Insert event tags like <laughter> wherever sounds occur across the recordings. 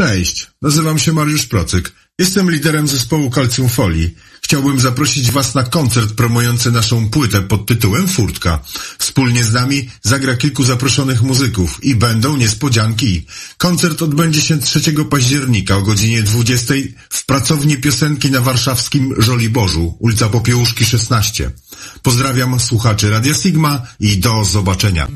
Cześć, nazywam się Mariusz Procyk. Jestem liderem zespołu Calcium Folii. Chciałbym zaprosić Was na koncert promujący naszą płytę pod tytułem Furtka. Wspólnie z nami zagra kilku zaproszonych muzyków i będą niespodzianki. Koncert odbędzie się 3 października o godzinie 20 w pracowni piosenki na warszawskim Żoliborzu, ulica Popiełuszki 16. Pozdrawiam słuchaczy Radia Sigma i do zobaczenia.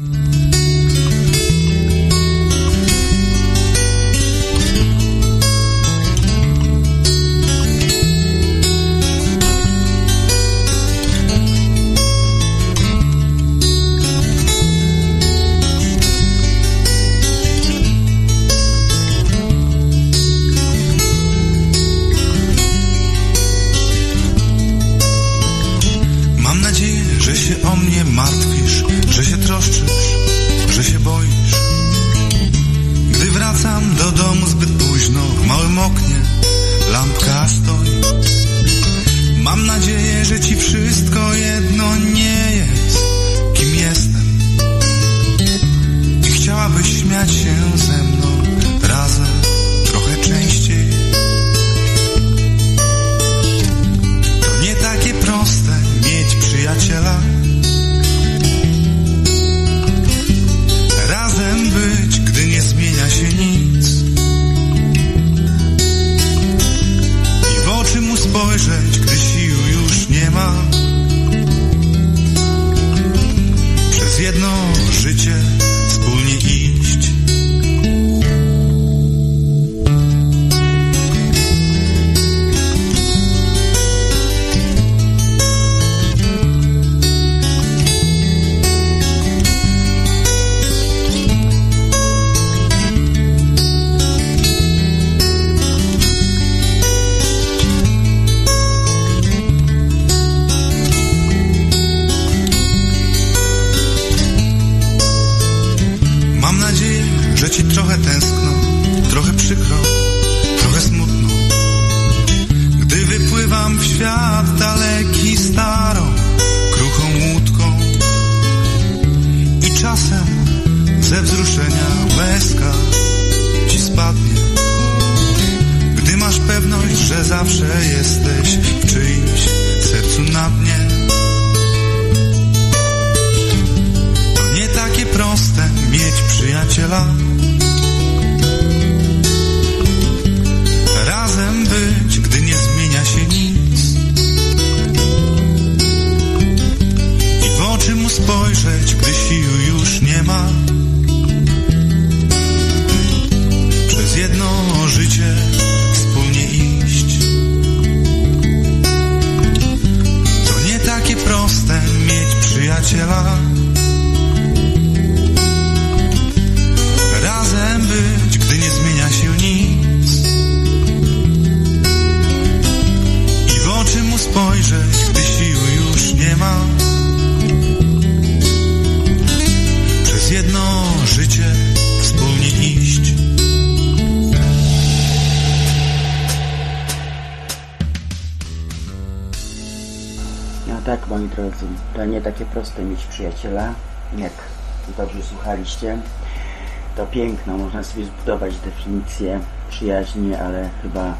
Definicję przyjaźni, ale chyba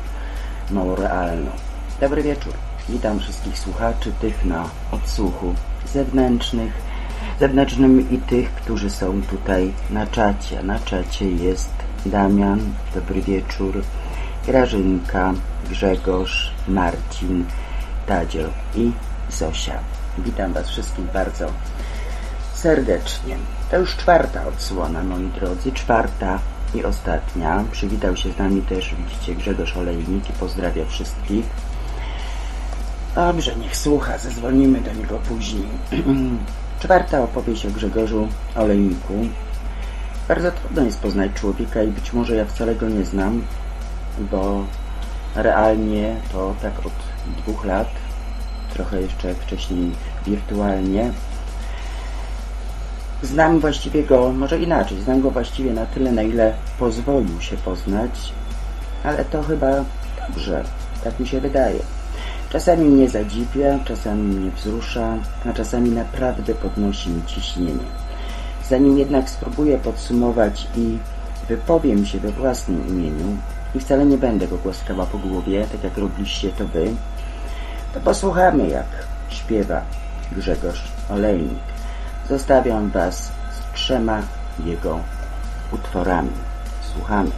mało realną. Dobry wieczór. Witam wszystkich słuchaczy, tych na odsłuchu zewnętrznych, zewnętrznym i tych, którzy są tutaj na czacie. Na czacie jest Damian, dobry wieczór, Grażynka, Grzegorz, Marcin, Tadzio i Zosia. Witam Was wszystkich bardzo serdecznie. To już czwarta odsłona, moi drodzy, czwarta i ostatnia. Przywitał się z nami też, widzicie, Grzegorz Olejnik i pozdrawia wszystkich. Dobrze, niech słucha, zezwolnimy do niego później. <clears throat> Czwarta opowieść o Grzegorzu Olejniku. Bardzo trudno jest poznać człowieka i być może ja wcale go nie znam, bo realnie to tak od dwóch lat, trochę jeszcze wcześniej wirtualnie, Znam właściwie go, może inaczej, znam go właściwie na tyle, na ile pozwolił się poznać, ale to chyba dobrze, tak mi się wydaje. Czasami mnie zadziwia, czasami mnie wzrusza, a czasami naprawdę podnosi mi ciśnienie. Zanim jednak spróbuję podsumować i wypowiem się we własnym imieniu, i wcale nie będę go głaskała po głowie, tak jak robiliście to wy, to posłuchamy jak śpiewa Grzegorz Olejnik. Zostawiam Was z trzema jego utworami. Słuchamy.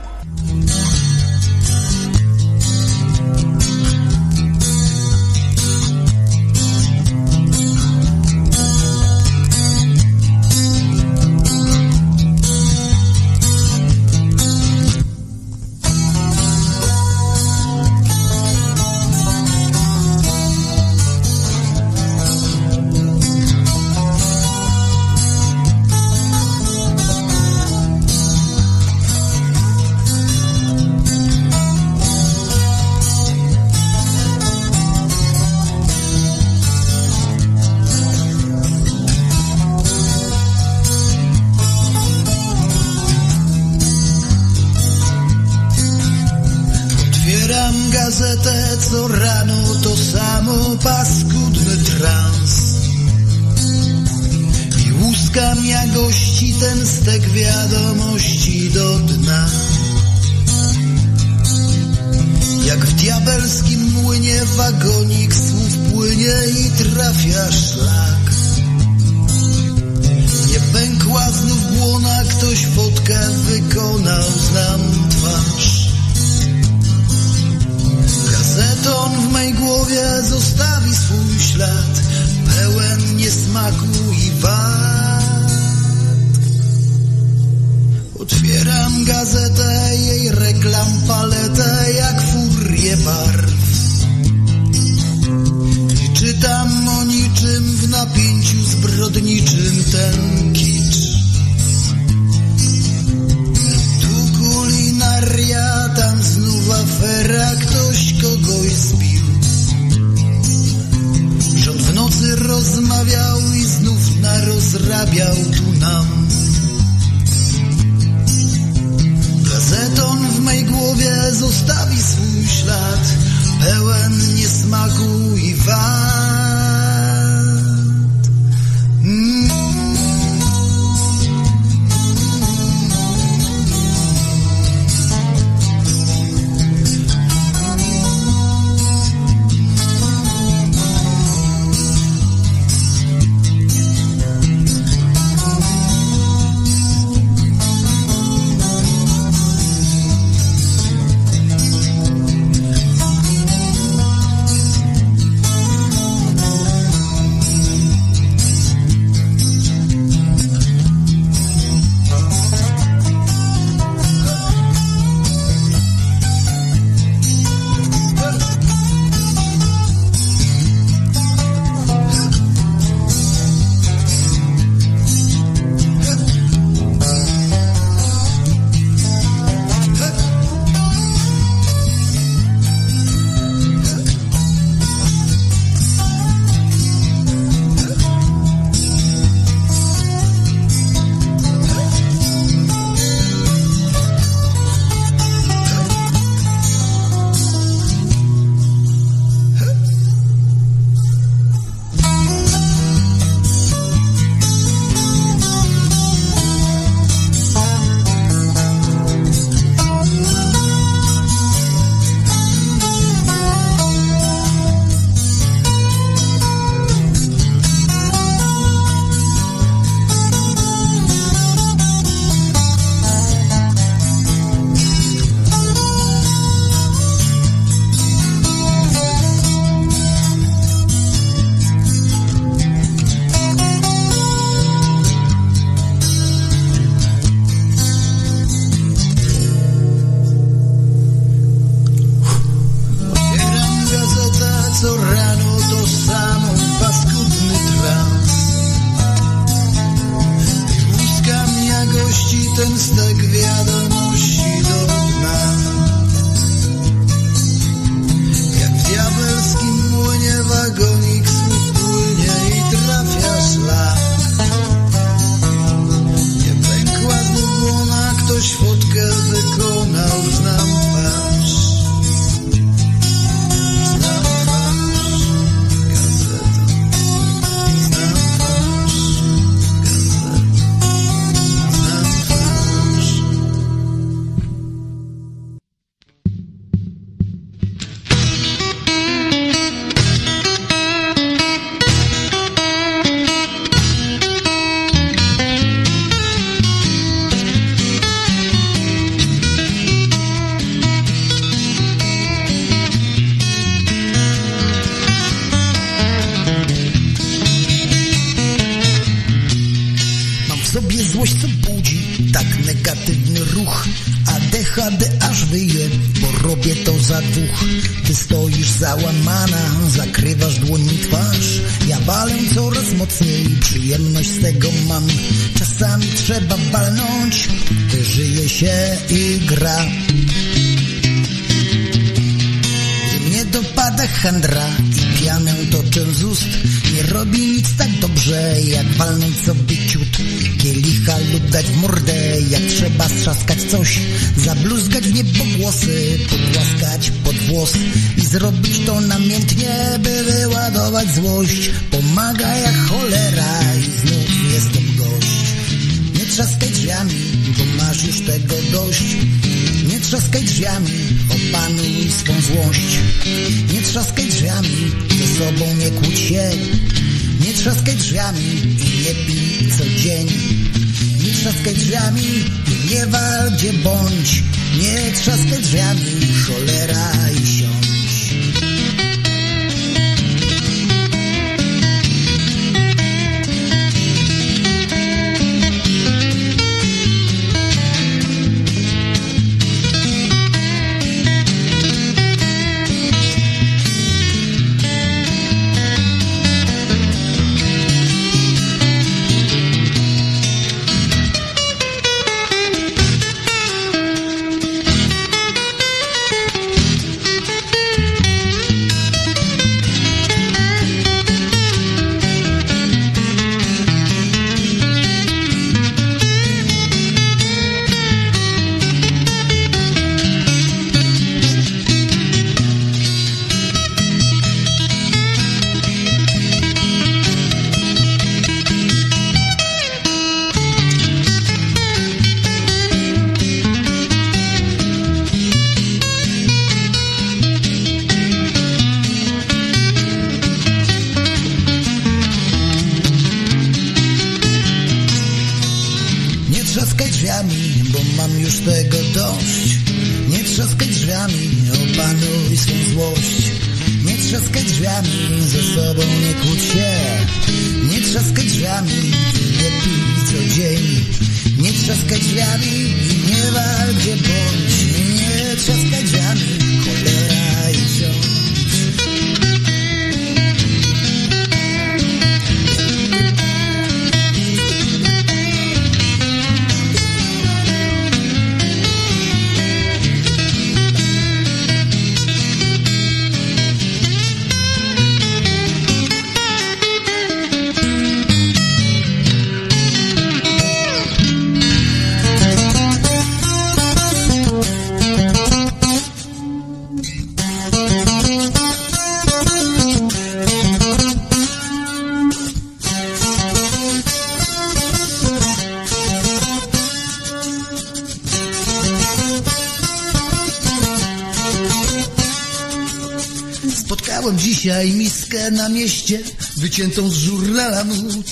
Wyciętą z żurnala mód.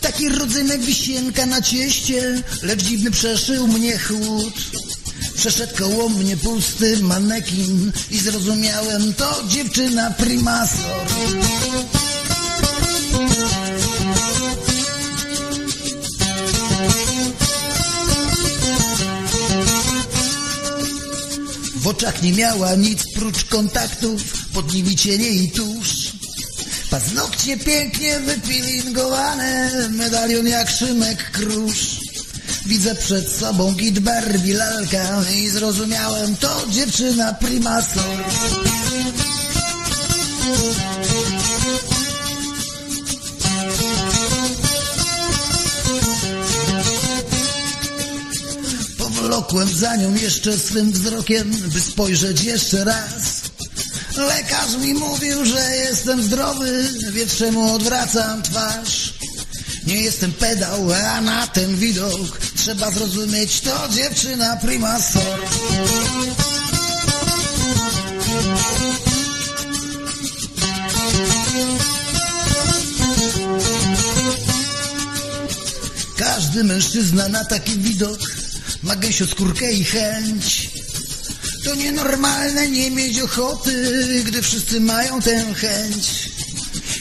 Taki rodzynek wisienka na cieście, lecz dziwny przeszył mnie chłód. Przeszedł koło mnie pusty manekin i zrozumiałem, to dziewczyna primasor. W oczach nie miała nic prócz kontaktów, pod nimi cienie i tusz. Paznokcie pięknie wypilingowane, medalion jak Szymek Krusz. Widzę przed sobą git Barbie i zrozumiałem, to dziewczyna primasor. Powlokłem za nią jeszcze swym wzrokiem, by spojrzeć jeszcze raz. Lekarz mi mówił, że jestem zdrowy, więc czemu odwracam twarz? Nie jestem pedał, a na ten widok trzeba zrozumieć, to dziewczyna primasor. Każdy mężczyzna na taki widok ma gęsią skórkę i chęć. To nienormalne nie mieć ochoty, gdy wszyscy mają tę chęć.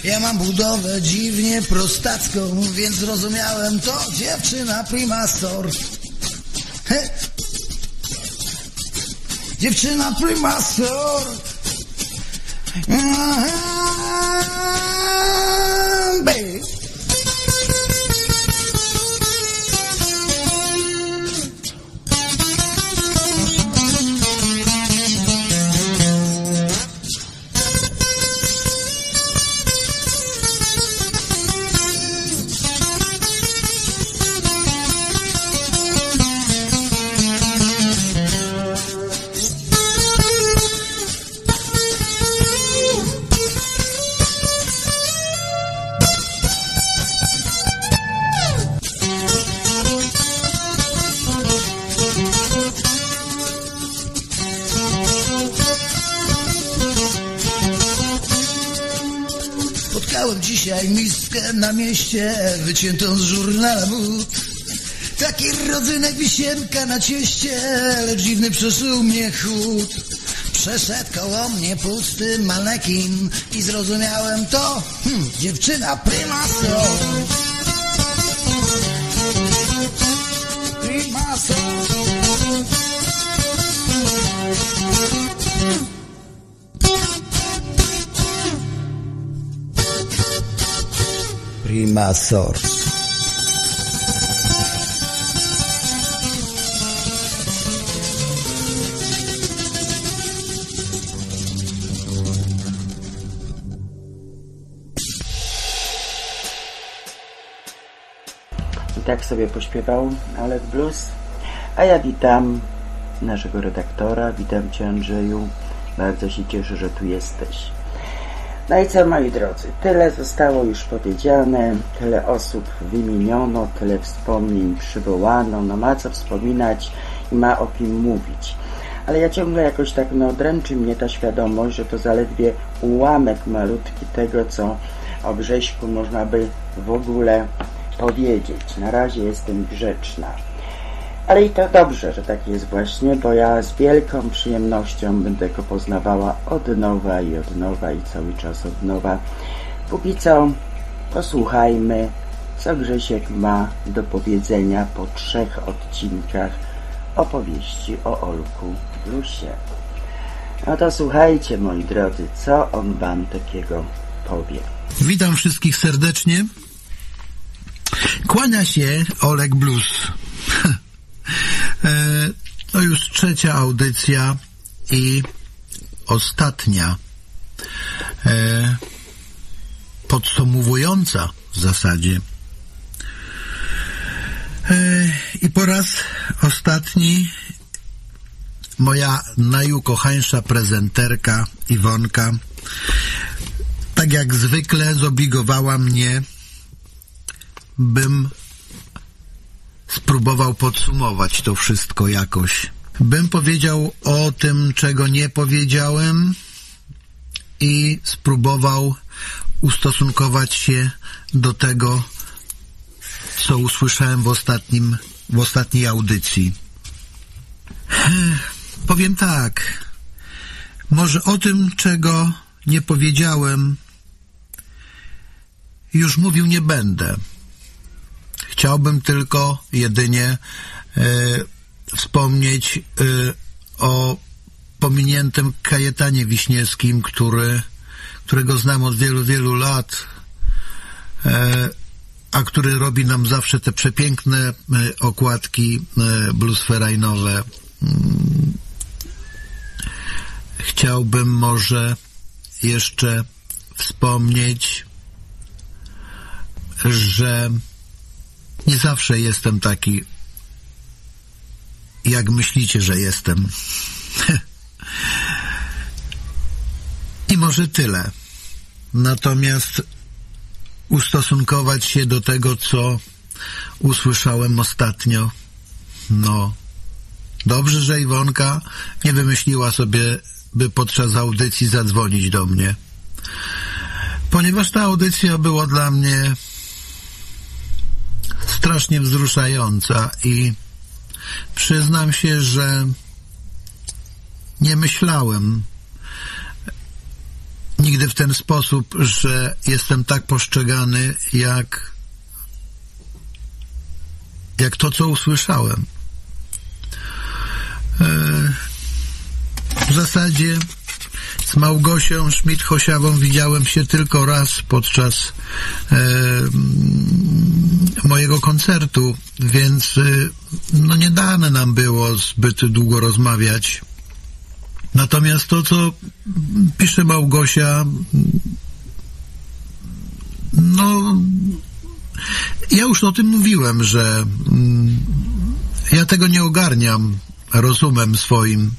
Ja mam budowę dziwnie prostacką, więc zrozumiałem to dziewczyna primasor. He. Dziewczyna prymasor. Baby. Spotkałem dzisiaj miskę na mieście, wyciętą z żurnala but. Taki rodzynek wisienka na cieście, lecz dziwny przeszył mnie chłód. Przeszedł koło mnie pusty manekin i zrozumiałem to, hm, dziewczyna prymaso. Prymaso. I tak sobie pośpiewał Alec Blues. A ja witam naszego redaktora, witam Cię Andrzeju. Bardzo się cieszę, że tu jesteś. No i co moi drodzy, tyle zostało już powiedziane, tyle osób wymieniono, tyle wspomnień przywołano, no ma co wspominać i ma o kim mówić. Ale ja ciągle jakoś tak no, dręczy mnie ta świadomość, że to zaledwie ułamek malutki tego, co o Grześku można by w ogóle powiedzieć. Na razie jestem grzeczna. Ale i to dobrze, że tak jest właśnie, bo ja z wielką przyjemnością będę go poznawała od nowa i od nowa i cały czas od nowa. Póki co posłuchajmy, co Grzesiek ma do powiedzenia po trzech odcinkach opowieści o Olku Blusie. No to słuchajcie, moi drodzy, co on wam takiego powie. Witam wszystkich serdecznie. Kłania się Oleg Blues. <laughs> E, To już trzecia audycja i ostatnia e, podsumowująca w zasadzie. E, I po raz ostatni moja najukochańsza prezenterka Iwonka tak jak zwykle zobligowała mnie, bym spróbował podsumować to wszystko jakoś. Bym powiedział o tym, czego nie powiedziałem i spróbował ustosunkować się do tego, co usłyszałem w ostatnim, w ostatniej audycji. <sighs> Powiem tak, może o tym, czego nie powiedziałem, już mówił nie będę. Chciałbym tylko jedynie e, wspomnieć e, o pominiętym Kajetanie Wiśniewskim, który, którego znam od wielu, wielu lat, e, a który robi nam zawsze te przepiękne okładki bluesferajnowe. Mm. Chciałbym może jeszcze wspomnieć, że nie zawsze jestem taki, jak myślicie, że jestem. <laughs> I może tyle. Natomiast ustosunkować się do tego, co usłyszałem ostatnio, no, dobrze, że Iwonka nie wymyśliła sobie, by podczas audycji zadzwonić do mnie. Ponieważ ta audycja była dla mnie strasznie wzruszająca i przyznam się, że nie myślałem nigdy w ten sposób, że jestem tak postrzegany jak jak to, co usłyszałem. w zasadzie z Małgosią Schmidt-Hosiawą widziałem się tylko raz podczas e, mojego koncertu, więc e, no nie dane nam było zbyt długo rozmawiać. Natomiast to, co pisze Małgosia, no ja już o tym mówiłem, że mm, ja tego nie ogarniam rozumem swoim.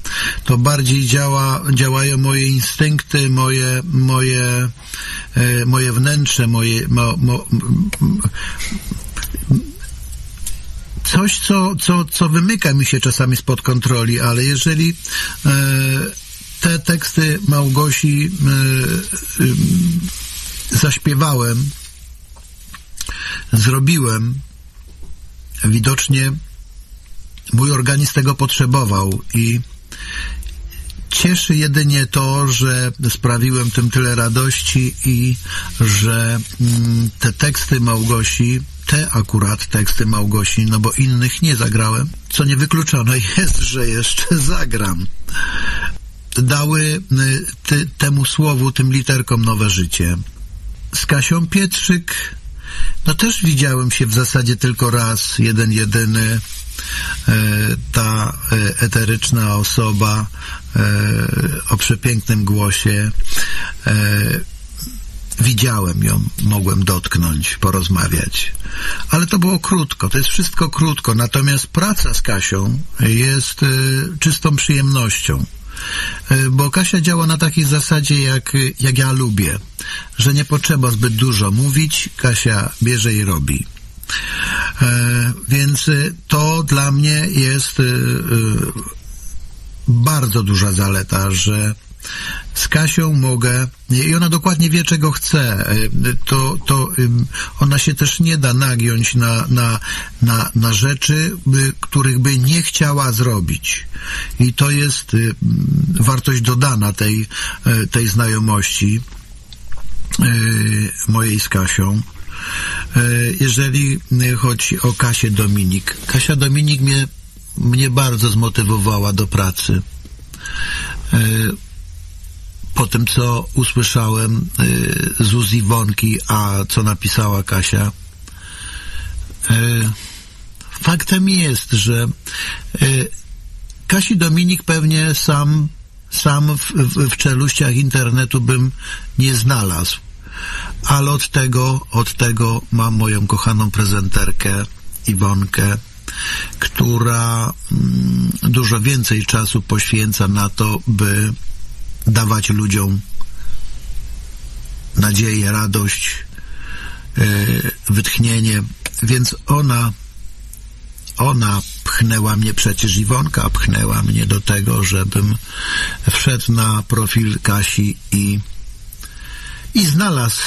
To bardziej działa, działają moje instynkty, moje, moje, e, moje wnętrze, moje, mo, mo, coś, co, co, co wymyka mi się czasami spod kontroli, ale jeżeli e, te teksty Małgosi e, e, zaśpiewałem, zrobiłem, widocznie mój organizm tego potrzebował i cieszy jedynie to, że sprawiłem tym tyle radości i że mm, te teksty Małgosi, te akurat teksty Małgosi, no bo innych nie zagrałem, co niewykluczone <laughs> jest, że jeszcze zagram, dały y, ty, temu słowu, tym literkom nowe życie. Z Kasią Pietrzyk, no też widziałem się w zasadzie tylko raz, jeden jedyny, ta e, eteryczna osoba e, o przepięknym głosie widziałem ją, mogłem dotknąć, porozmawiać. Ale to było krótko, to jest wszystko krótko, natomiast praca z Kasią jest czystą przyjemnością. Bo Kasia działa na takiej zasadzie, jak, jak ja lubię, że nie potrzeba zbyt dużo mówić, Kasia bierze i robi. E, więc y, to dla mnie jest y, bardzo duża zaleta, że z Kasią mogę i ona dokładnie wie, czego chce. E, to, to ona się też nie da nagiąć na, na, na, na rzeczy, których by nie chciała zrobić. I to jest wartość dodana tej, e, tej znajomości mojej z Kasią. E, jeżeli chodzi o Kasię Dominik. Kasia Dominik mnie, mnie bardzo zmotywowała do pracy. E, po tym, co usłyszałem e, z Uzi Wonki, a co napisała Kasia, faktem jest, że Kasi Dominik pewnie sam, sam w, w, w czeluściach internetu bym nie znalazł ale od tego, od tego mam moją kochaną prezenterkę Iwonkę, która mm, dużo więcej czasu poświęca na to, by dawać ludziom nadzieję, radość, yy, wytchnienie, więc ona ona pchnęła mnie, przecież Iwonka pchnęła mnie do tego, żebym wszedł na profil Kasi i i znalazł,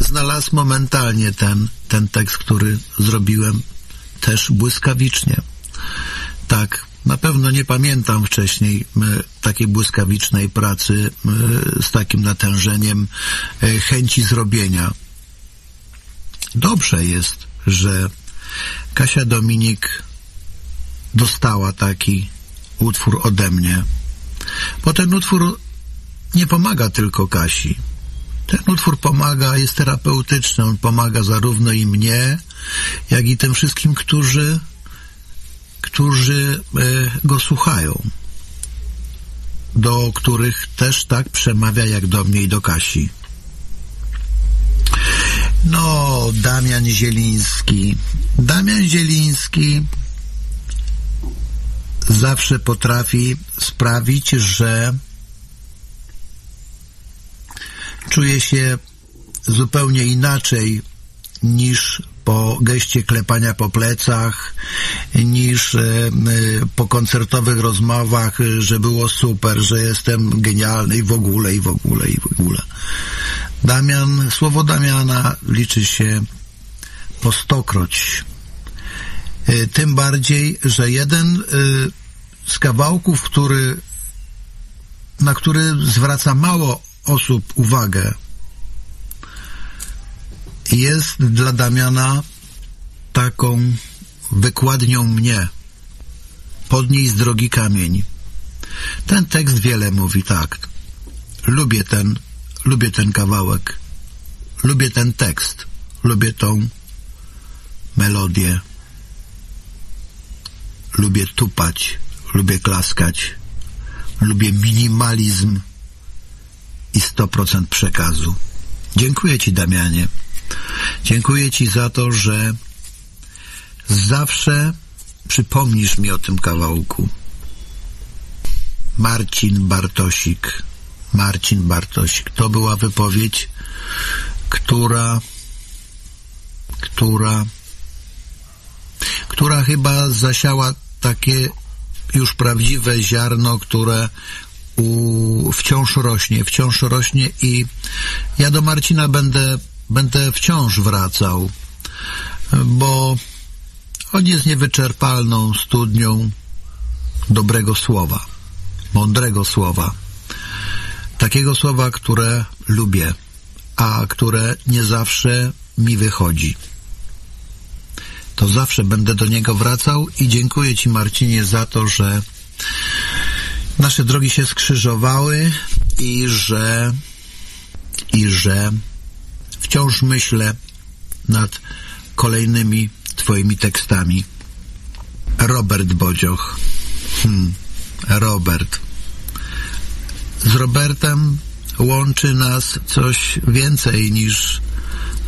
znalazł momentalnie ten, ten tekst, który zrobiłem też błyskawicznie. Tak, na pewno nie pamiętam wcześniej e, takiej błyskawicznej pracy e, z takim natężeniem e, chęci zrobienia. Dobrze jest, że Kasia Dominik dostała taki utwór ode mnie, bo ten utwór nie pomaga tylko Kasi ten utwór pomaga, jest terapeutyczny, on pomaga zarówno i mnie, jak i tym wszystkim, którzy, którzy e, go słuchają, do których też tak przemawia jak do mnie i do Kasi. No, Damian Zieliński. Damian Zieliński zawsze potrafi sprawić, że czuję się zupełnie inaczej niż po geście klepania po plecach, niż e, e, po koncertowych rozmowach, że było super, że jestem genialny i w ogóle, i w ogóle, i w ogóle. Damian, słowo Damiana liczy się po stokroć. E, tym bardziej, że jeden z kawałków, który, na który zwraca mało osób uwagę. Jest dla Damiana taką wykładnią mnie. podnieść z drogi kamień. Ten tekst wiele mówi, tak. Lubię ten, lubię ten kawałek. Lubię ten tekst. Lubię tą melodię. Lubię tupać. Lubię klaskać. Lubię minimalizm i 100% przekazu. Dziękuję Ci, Damianie. Dziękuję Ci za to, że zawsze przypomnisz mi o tym kawałku. Marcin Bartosik. Marcin Bartosik. To była wypowiedź, która, która, która chyba zasiała takie już prawdziwe ziarno, które u, wciąż rośnie, wciąż rośnie i ja do Marcina będę, będę wciąż wracał, bo on jest niewyczerpalną studnią dobrego słowa, mądrego słowa, takiego słowa, które lubię, a które nie zawsze mi wychodzi. To zawsze będę do niego wracał i dziękuję Ci Marcinie za to, że nasze drogi się skrzyżowały i że i że wciąż myślę nad kolejnymi Twoimi tekstami. Robert Bodzioch. Hmm, Robert. Z Robertem łączy nas coś więcej niż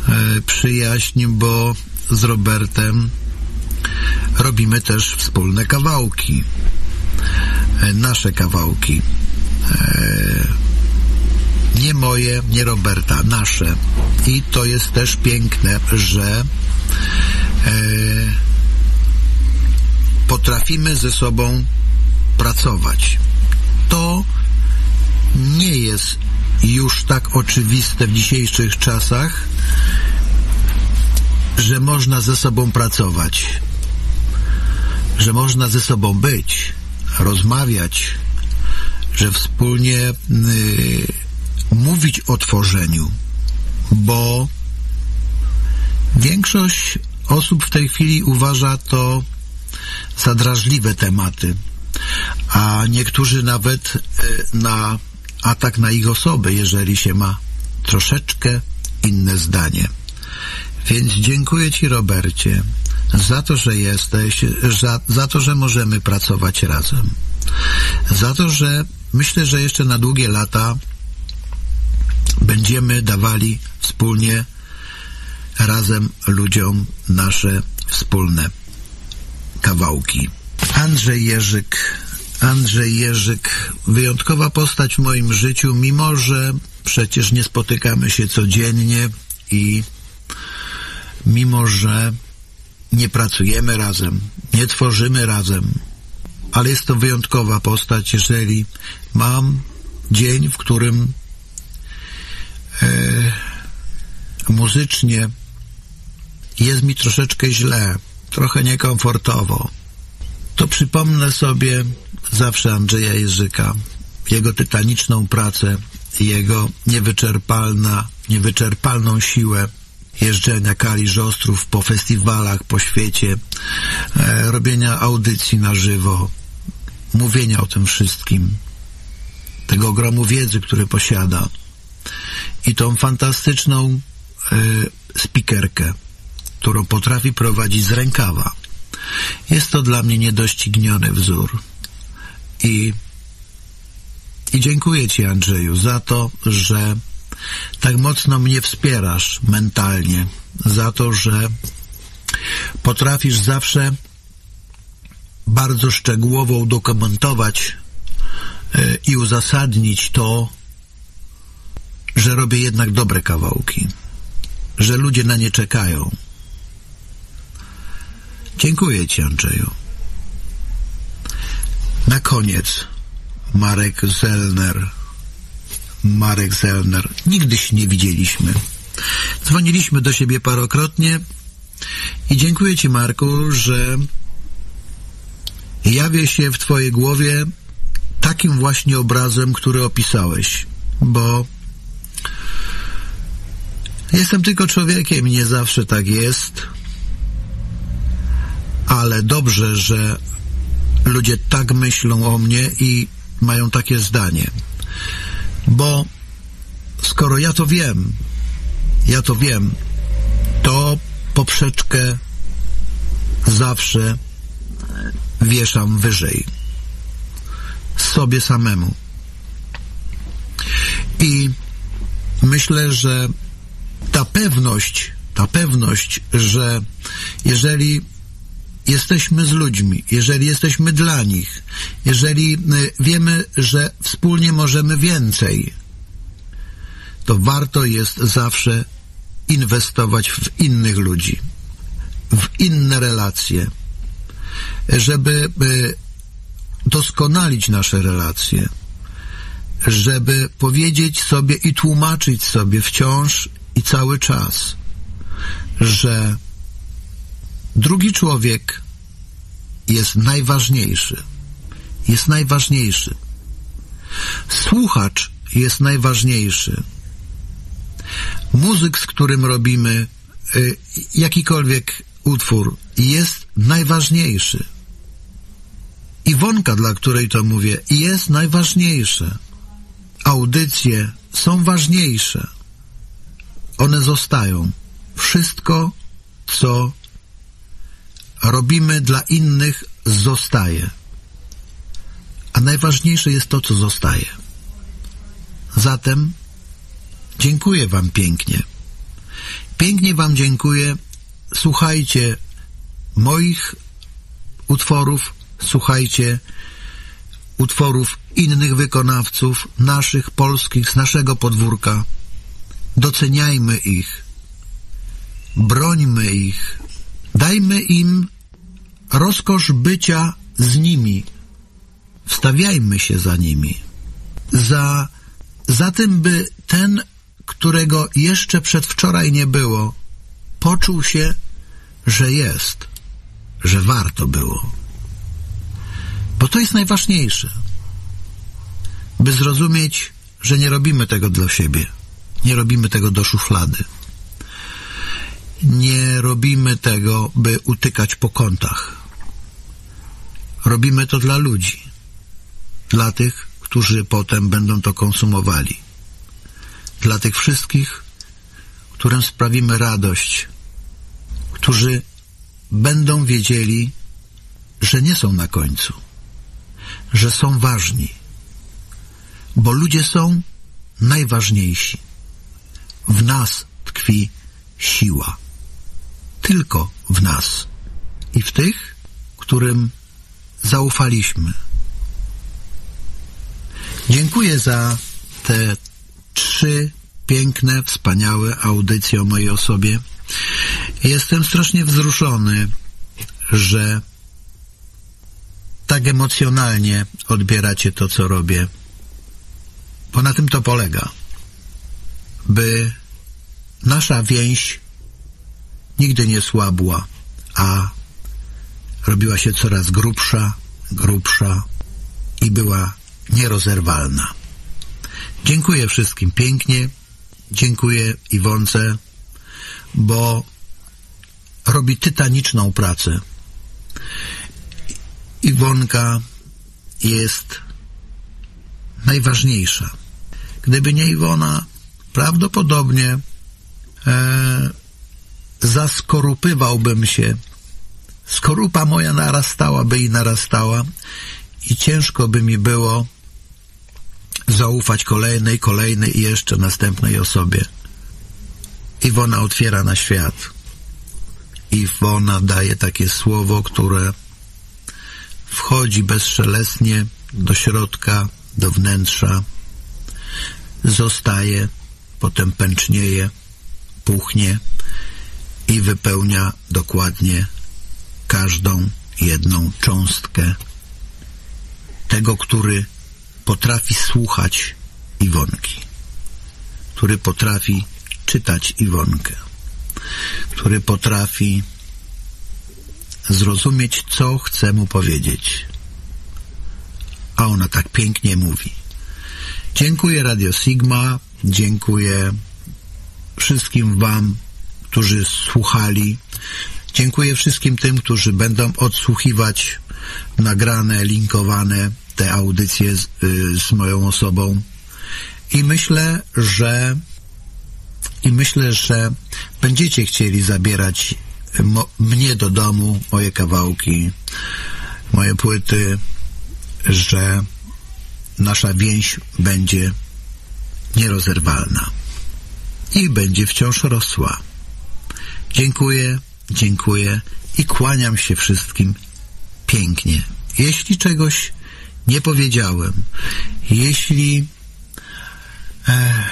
e, przyjaźń, bo z Robertem robimy też wspólne kawałki. E, nasze kawałki. E, nie moje, nie Roberta, nasze. I to jest też piękne, że e, potrafimy ze sobą pracować. To nie jest już tak oczywiste w dzisiejszych czasach, że można ze sobą pracować, że można ze sobą być, rozmawiać, że wspólnie y, mówić o tworzeniu, bo większość osób w tej chwili uważa to za drażliwe tematy, a niektórzy nawet y, na atak na ich osoby, jeżeli się ma troszeczkę inne zdanie. Więc dziękuję Ci, Robercie, za to, że jesteś, za, za to, że możemy pracować razem. Za to, że myślę, że jeszcze na długie lata będziemy dawali wspólnie razem ludziom nasze wspólne kawałki. Andrzej Jerzyk. Andrzej Jerzyk, wyjątkowa postać w moim życiu, mimo że przecież nie spotykamy się codziennie i mimo że nie pracujemy razem, nie tworzymy razem, ale jest to wyjątkowa postać, jeżeli mam dzień, w którym e, muzycznie jest mi troszeczkę źle, trochę niekomfortowo, to przypomnę sobie zawsze Andrzeja Jerzyka, jego tytaniczną pracę, jego niewyczerpalna, niewyczerpalną siłę, jeżdżenia Kalisz Ostrów po festiwalach po świecie, e, robienia audycji na żywo, mówienia o tym wszystkim, tego ogromu wiedzy, który posiada i tą fantastyczną e, spikerkę, którą potrafi prowadzić z rękawa. Jest to dla mnie niedościgniony wzór. I, i dziękuję Ci, Andrzeju, za to, że tak mocno mnie wspierasz mentalnie, za to, że potrafisz zawsze bardzo szczegółowo udokumentować e, i uzasadnić to, że robię jednak dobre kawałki, że ludzie na nie czekają. Dziękuję Ci, Andrzeju. Na koniec Marek Zellner Marek Zellner. Nigdy się nie widzieliśmy. Dzwoniliśmy do siebie parokrotnie i dziękuję Ci, Marku, że jawię się w Twojej głowie takim właśnie obrazem, który opisałeś, bo jestem tylko człowiekiem i nie zawsze tak jest, ale dobrze, że ludzie tak myślą o mnie i mają takie zdanie. Bo skoro ja to wiem, ja to wiem, to poprzeczkę zawsze wieszam wyżej. Sobie samemu. I myślę, że ta pewność, ta pewność, że jeżeli jesteśmy z ludźmi, jeżeli jesteśmy dla nich, jeżeli y, wiemy, że wspólnie możemy więcej, to warto jest zawsze inwestować w innych ludzi, w inne relacje, żeby y, doskonalić nasze relacje, żeby powiedzieć sobie i tłumaczyć sobie wciąż i cały czas, że drugi człowiek jest najważniejszy. Jest najważniejszy. Słuchacz jest najważniejszy. Muzyk, z którym robimy y, jakikolwiek utwór, jest najważniejszy. Iwonka, dla której to mówię, jest najważniejsze. Audycje są ważniejsze. One zostają. Wszystko, co robimy dla innych, zostaje. A najważniejsze jest to, co zostaje. Zatem dziękuję Wam pięknie. Pięknie Wam dziękuję. Słuchajcie moich utworów, słuchajcie utworów innych wykonawców, naszych, polskich, z naszego podwórka. Doceniajmy ich. Brońmy ich. Dajmy im rozkosz bycia z nimi. Wstawiajmy się za nimi. Za, za tym, by ten, którego jeszcze przedwczoraj nie było, poczuł się, że jest, że warto było. Bo to jest najważniejsze. By zrozumieć, że nie robimy tego dla siebie. Nie robimy tego do szuflady. Nie robimy tego, by utykać po kątach. Robimy to dla ludzi. Dla tych, którzy potem będą to konsumowali. Dla tych wszystkich, którym sprawimy radość, którzy będą wiedzieli, że nie są na końcu, że są ważni, bo ludzie są najważniejsi. W nas tkwi siła. Tylko w nas i w tych, którym zaufaliśmy. Dziękuję za te trzy piękne, wspaniałe audycje o mojej osobie. Jestem strasznie wzruszony, że tak emocjonalnie odbieracie to, co robię. Bo na tym to polega. By nasza więź nigdy nie słabła, a robiła się coraz grubsza, grubsza i była nierozerwalna. Dziękuję wszystkim pięknie, dziękuję Iwonce, bo robi tytaniczną pracę. Iwonka jest najważniejsza. Gdyby nie Iwona, prawdopodobnie e, zaskorupywałbym się. Skorupa moja narastałaby i narastała i ciężko by mi było zaufać kolejnej, kolejnej i jeszcze następnej osobie. Iwona otwiera na świat. Iwona daje takie słowo, które wchodzi bezszelestnie do środka, do wnętrza, zostaje, potem pęcznieje, puchnie i wypełnia dokładnie każdą jedną cząstkę tego, który potrafi słuchać Iwonki, który potrafi czytać Iwonkę, który potrafi zrozumieć, co chce mu powiedzieć. A ona tak pięknie mówi. Dziękuję Radio Sigma, dziękuję wszystkim Wam, którzy słuchali. Dziękuję wszystkim tym, którzy będą odsłuchiwać nagrane, linkowane te audycje z, y, z moją osobą. I myślę, że i myślę, że będziecie chcieli zabierać mnie do domu, moje kawałki, moje płyty, że nasza więź będzie nierozerwalna i będzie wciąż rosła. Dziękuję, dziękuję i kłaniam się wszystkim pięknie. Jeśli czegoś nie powiedziałem, jeśli e,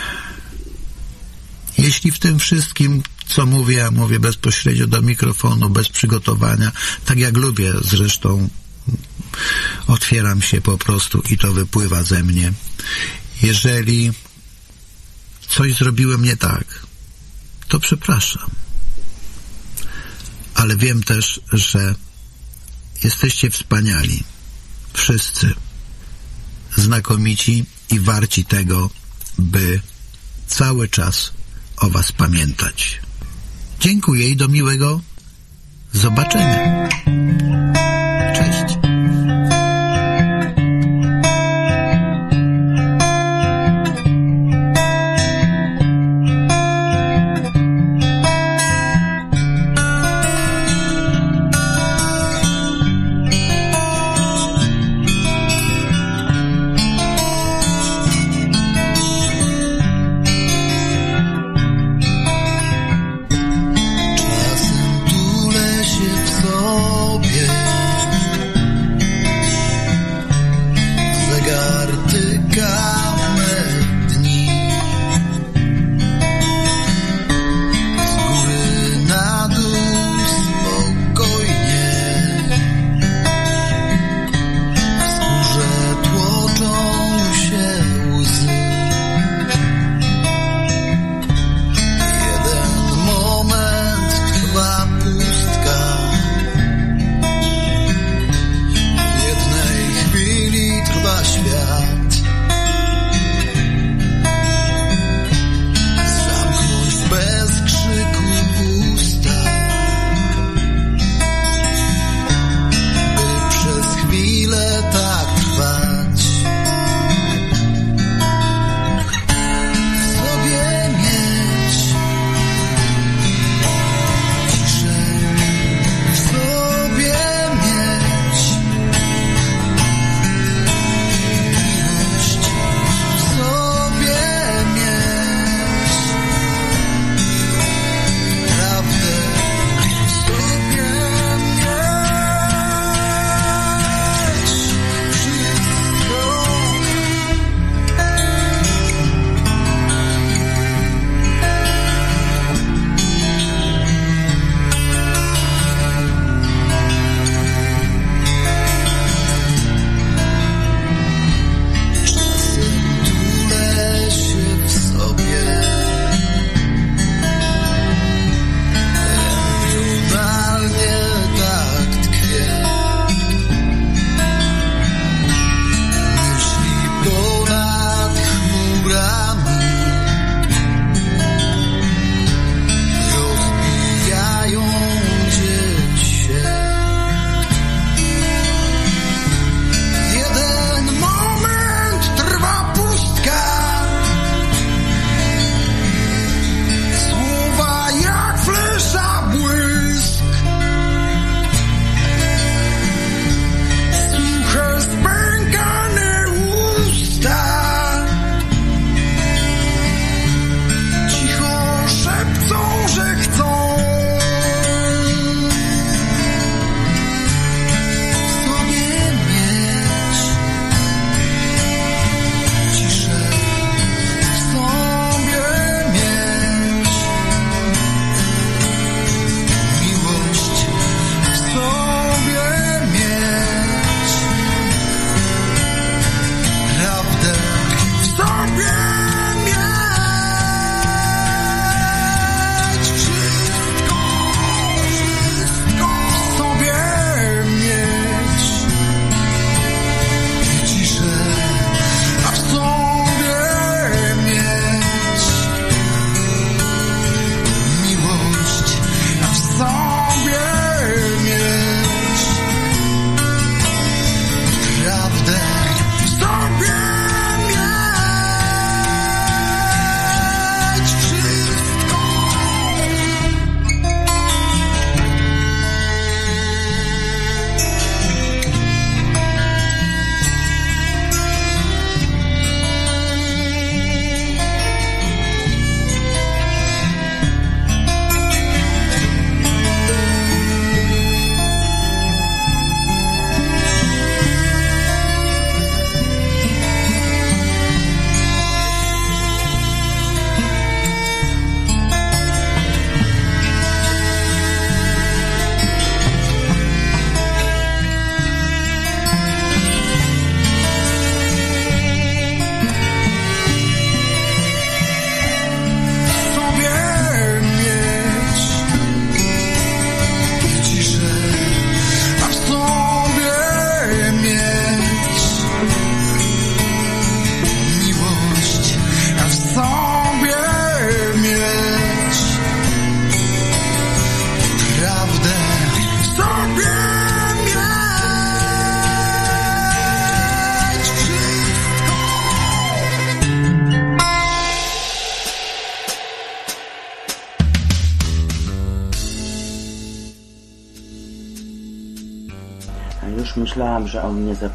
jeśli w tym wszystkim, co mówię, mówię bezpośrednio do mikrofonu, bez przygotowania, tak jak lubię zresztą, otwieram się po prostu i to wypływa ze mnie. Jeżeli coś zrobiłem nie tak, to przepraszam. Ale wiem też, że jesteście wspaniali. Wszyscy. Znakomici i warci tego, by cały czas o Was pamiętać. Dziękuję i do miłego zobaczenia.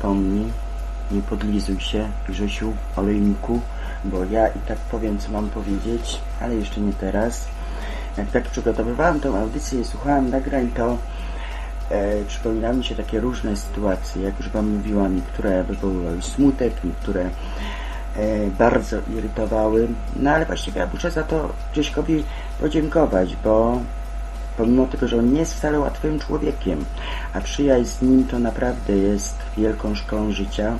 On nie podlizuj się, Grzesiu, olejniku, bo ja i tak powiem, co mam powiedzieć, ale jeszcze nie teraz. Jak tak przygotowywałam tą audycję i słuchałam nagrań, to e, przypominały mi się takie różne sytuacje. Jak już Wam mówiłam, niektóre wywoływały smutek, niektóre e, bardzo irytowały. No ale właściwie ja muszę za to Grześkowi podziękować, bo pomimo tego, że on nie jest wcale łatwym człowiekiem, a przyjaźń z nim to naprawdę jest wielką szkołą życia,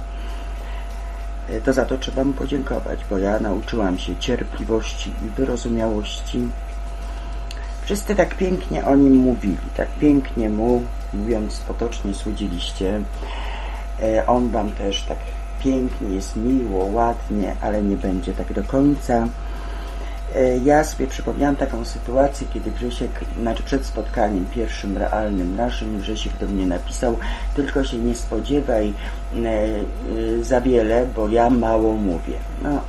e, to za to trzeba mu podziękować, bo ja nauczyłam się cierpliwości i wyrozumiałości. Wszyscy tak pięknie o nim mówili, tak pięknie mu, mówiąc potocznie, słodziliście. E, on wam też tak pięknie, jest miło, ładnie, ale nie będzie tak do końca. E, ja sobie przypomniałam taką sytuację, kiedy Grzesiek, znaczy przed spotkaniem pierwszym realnym naszym, Grzesiek do mnie napisał, tylko się nie spodziewaj e, e, za wiele, bo ja mało mówię. No,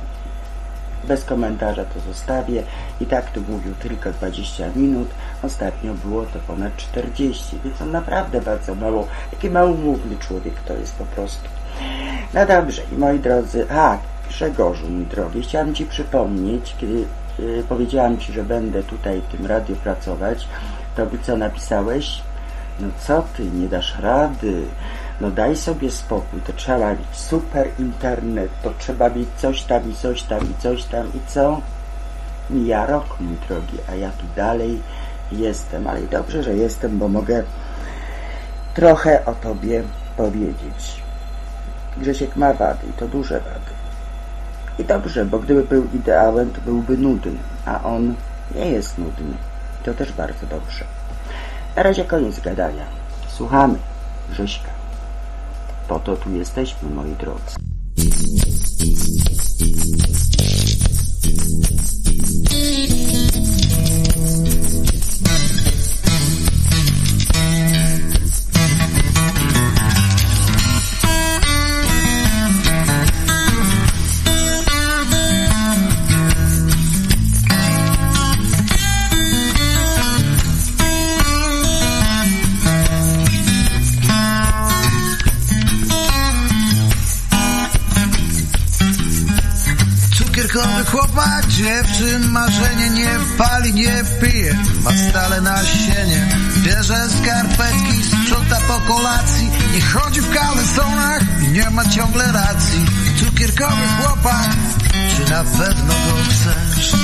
bez komentarza to zostawię. I tak tu mówił tylko 20 minut. Ostatnio było to ponad 40, więc on naprawdę bardzo mało, jaki małomówny człowiek to jest po prostu. No dobrze, moi drodzy, a Grzegorzu, mój drogi, chciałam Ci przypomnieć, kiedy powiedziałam Ci, że będę tutaj w tym radiu pracować, to by co napisałeś? No co Ty, nie dasz rady, no daj sobie spokój, to trzeba mieć super internet, to trzeba mieć coś tam i coś tam i coś tam i co? Mija rok, mój drogi, a ja tu dalej jestem, ale dobrze, że jestem, bo mogę trochę o Tobie powiedzieć. Grzesiek ma wady i to duże wady. I dobrze, bo gdyby był ideałem, to byłby nudny, a on nie jest nudny. To też bardzo dobrze. Na razie koniec gadania. Słuchamy Grześka. Po to tu jesteśmy, moi drodzy. Cukierkowy chłopak, dziewczyn marzenie nie pali, nie pije Ma stale na sienie, bierze skarpetki, sprząta po kolacji Nie chodzi w kalesonach i nie ma ciągle racji Cukierkowy chłopak, czy na pewno go chcesz?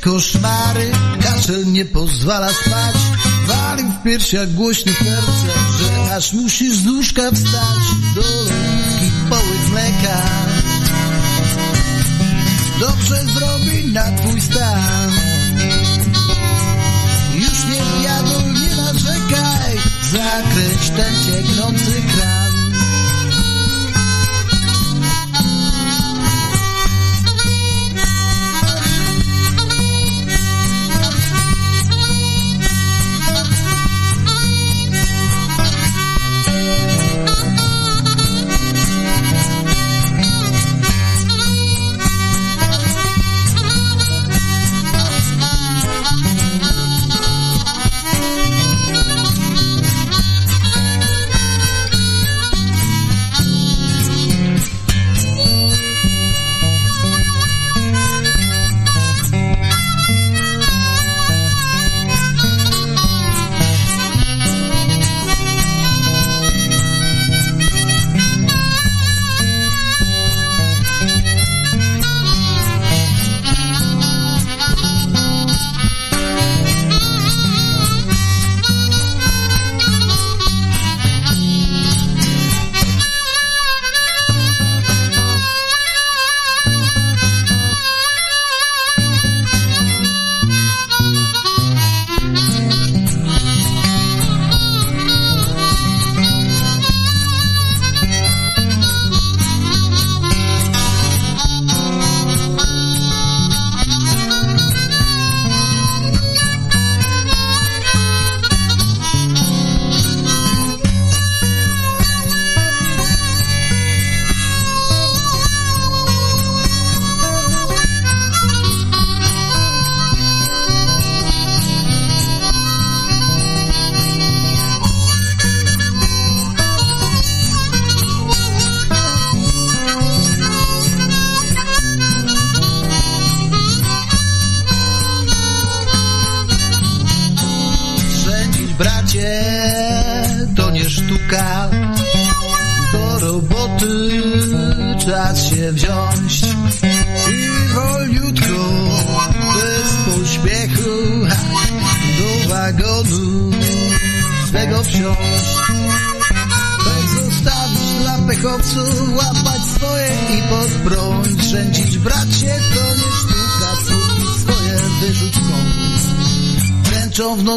Koszmary, kaszel nie pozwala spać. Wali w piersiach głośny serce, że aż musisz z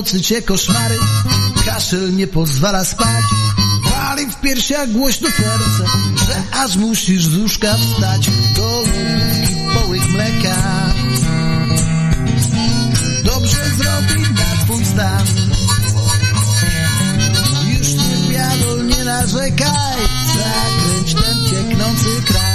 nocy cię koszmary, kaszel nie pozwala spać. Wali w piersiach głośno serce, że aż musisz z łóżka wstać do lodówki połyk mleka. Dobrze zrobi na twój stan. Już nie wiadol, nie narzekaj, zakręć ten cieknący kran.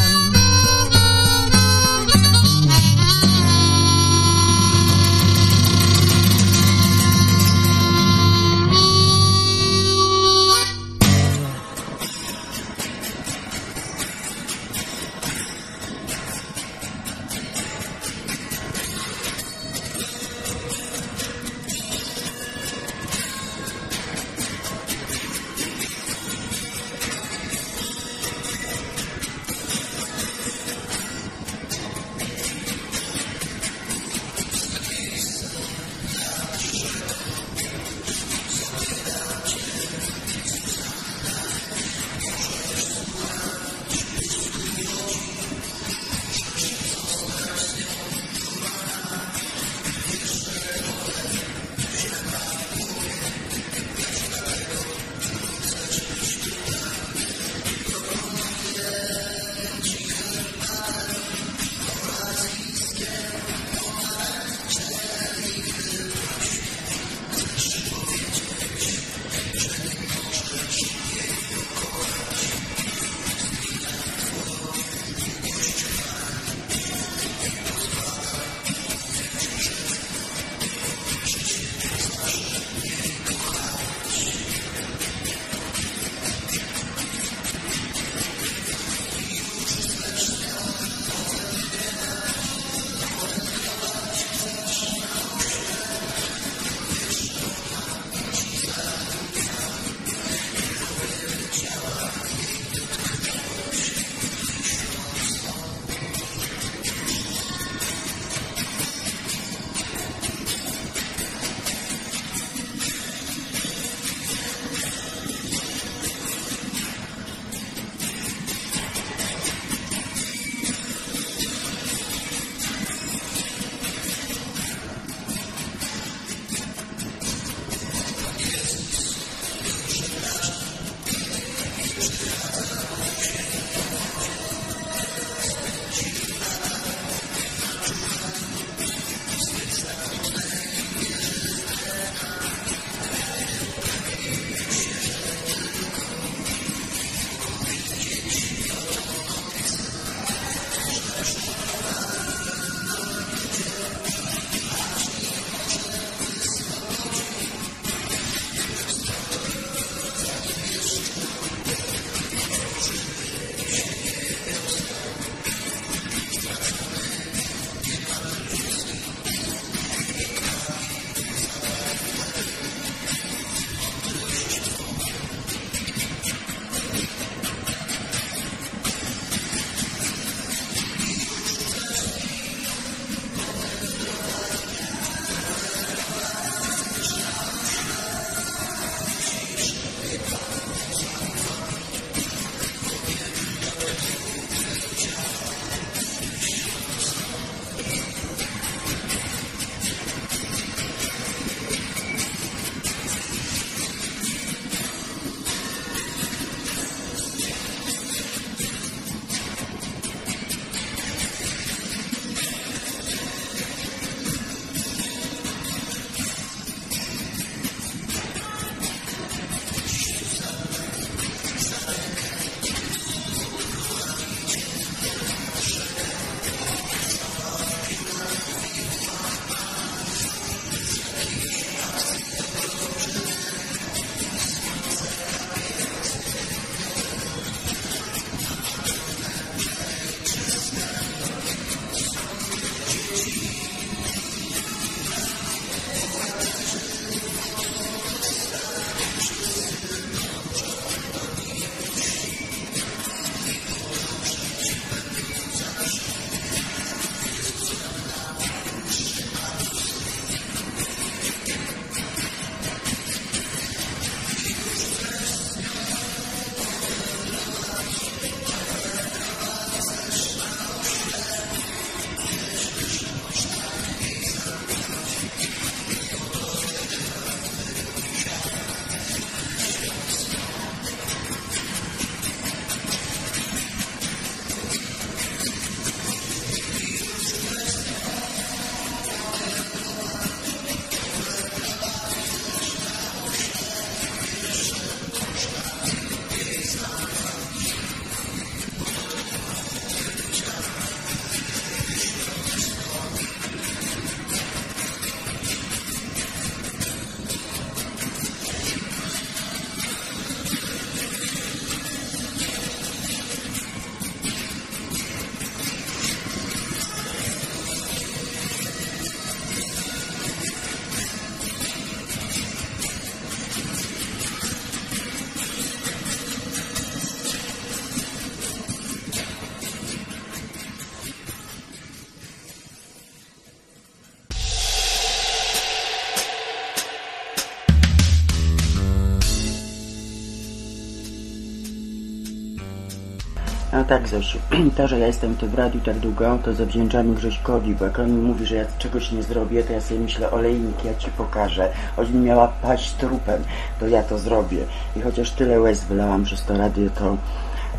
Tak, Zosiu. <clears throat> To, że ja jestem tu w radiu tak długo, to zawdzięczamy Grześkowi, bo jak on mi mówi, że ja czegoś nie zrobię, to ja sobie myślę, olejnik, ja ci pokażę. Choć mi miała paść trupem, to ja to zrobię. I chociaż tyle łez wylałam przez to radio, to,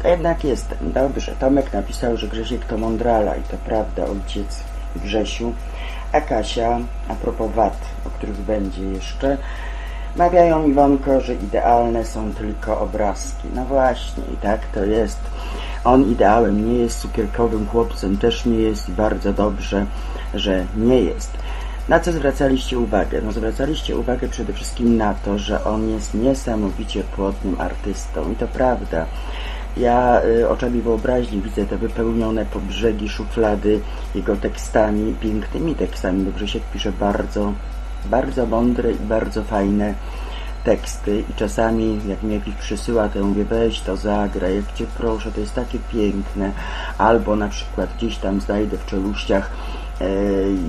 to jednak jestem. Dobrze, Tomek napisał, że Grzesiek to mądrala i to prawda, ojciec Grzesiu. A Kasia, a propos wad, o których będzie jeszcze, mawiają Iwonko, że idealne są tylko obrazki. No właśnie, i tak to jest. On ideałem nie jest, cukierkowym chłopcem też nie jest i bardzo dobrze, że nie jest. Na co zwracaliście uwagę? No zwracaliście uwagę przede wszystkim na to, że on jest niesamowicie płodnym artystą i to prawda. Ja y, oczami wyobraźni widzę te wypełnione po brzegi szuflady jego tekstami, pięknymi tekstami, bo Grzesiek pisze bardzo, bardzo mądre i bardzo fajne teksty i czasami jak mi jakiś przysyła, to ja mówię weź to zagraj, jak Cię proszę, to jest takie piękne. Albo na przykład gdzieś tam znajdę w czeluściach e,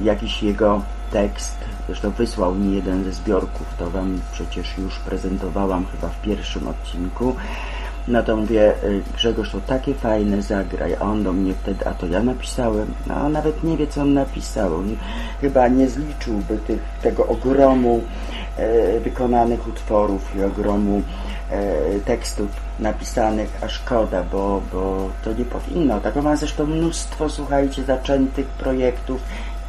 jakiś jego tekst, zresztą wysłał mi jeden ze zbiorków, to Wam przecież już prezentowałam chyba w pierwszym odcinku no to mówię, y, Grzegorz, to takie fajne zagraj, a on do mnie wtedy, a to ja napisałem, no on nawet nie wie, co on napisał, on chyba nie zliczyłby tych, tego ogromu e, wykonanych utworów i ogromu e, tekstów napisanych, a szkoda, bo, bo to nie powinno. Tak ma zresztą mnóstwo, słuchajcie, zaczętych projektów,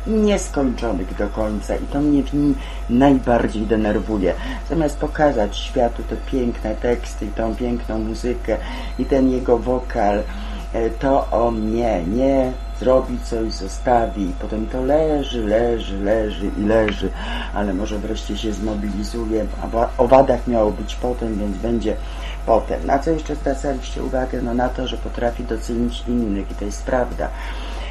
nieskończonych do końca i to mnie w nim najbardziej denerwuje. Zamiast pokazać światu te piękne teksty i tą piękną muzykę i ten jego wokal, e, to on nie, nie zrobi coś, zostawi, potem to leży, leży, leży i leży, ale może wreszcie się zmobilizuje, o wadach miało być potem, więc będzie potem. Na co jeszcze zwracaliście uwagę? No na to, że potrafi docenić innych i to jest prawda.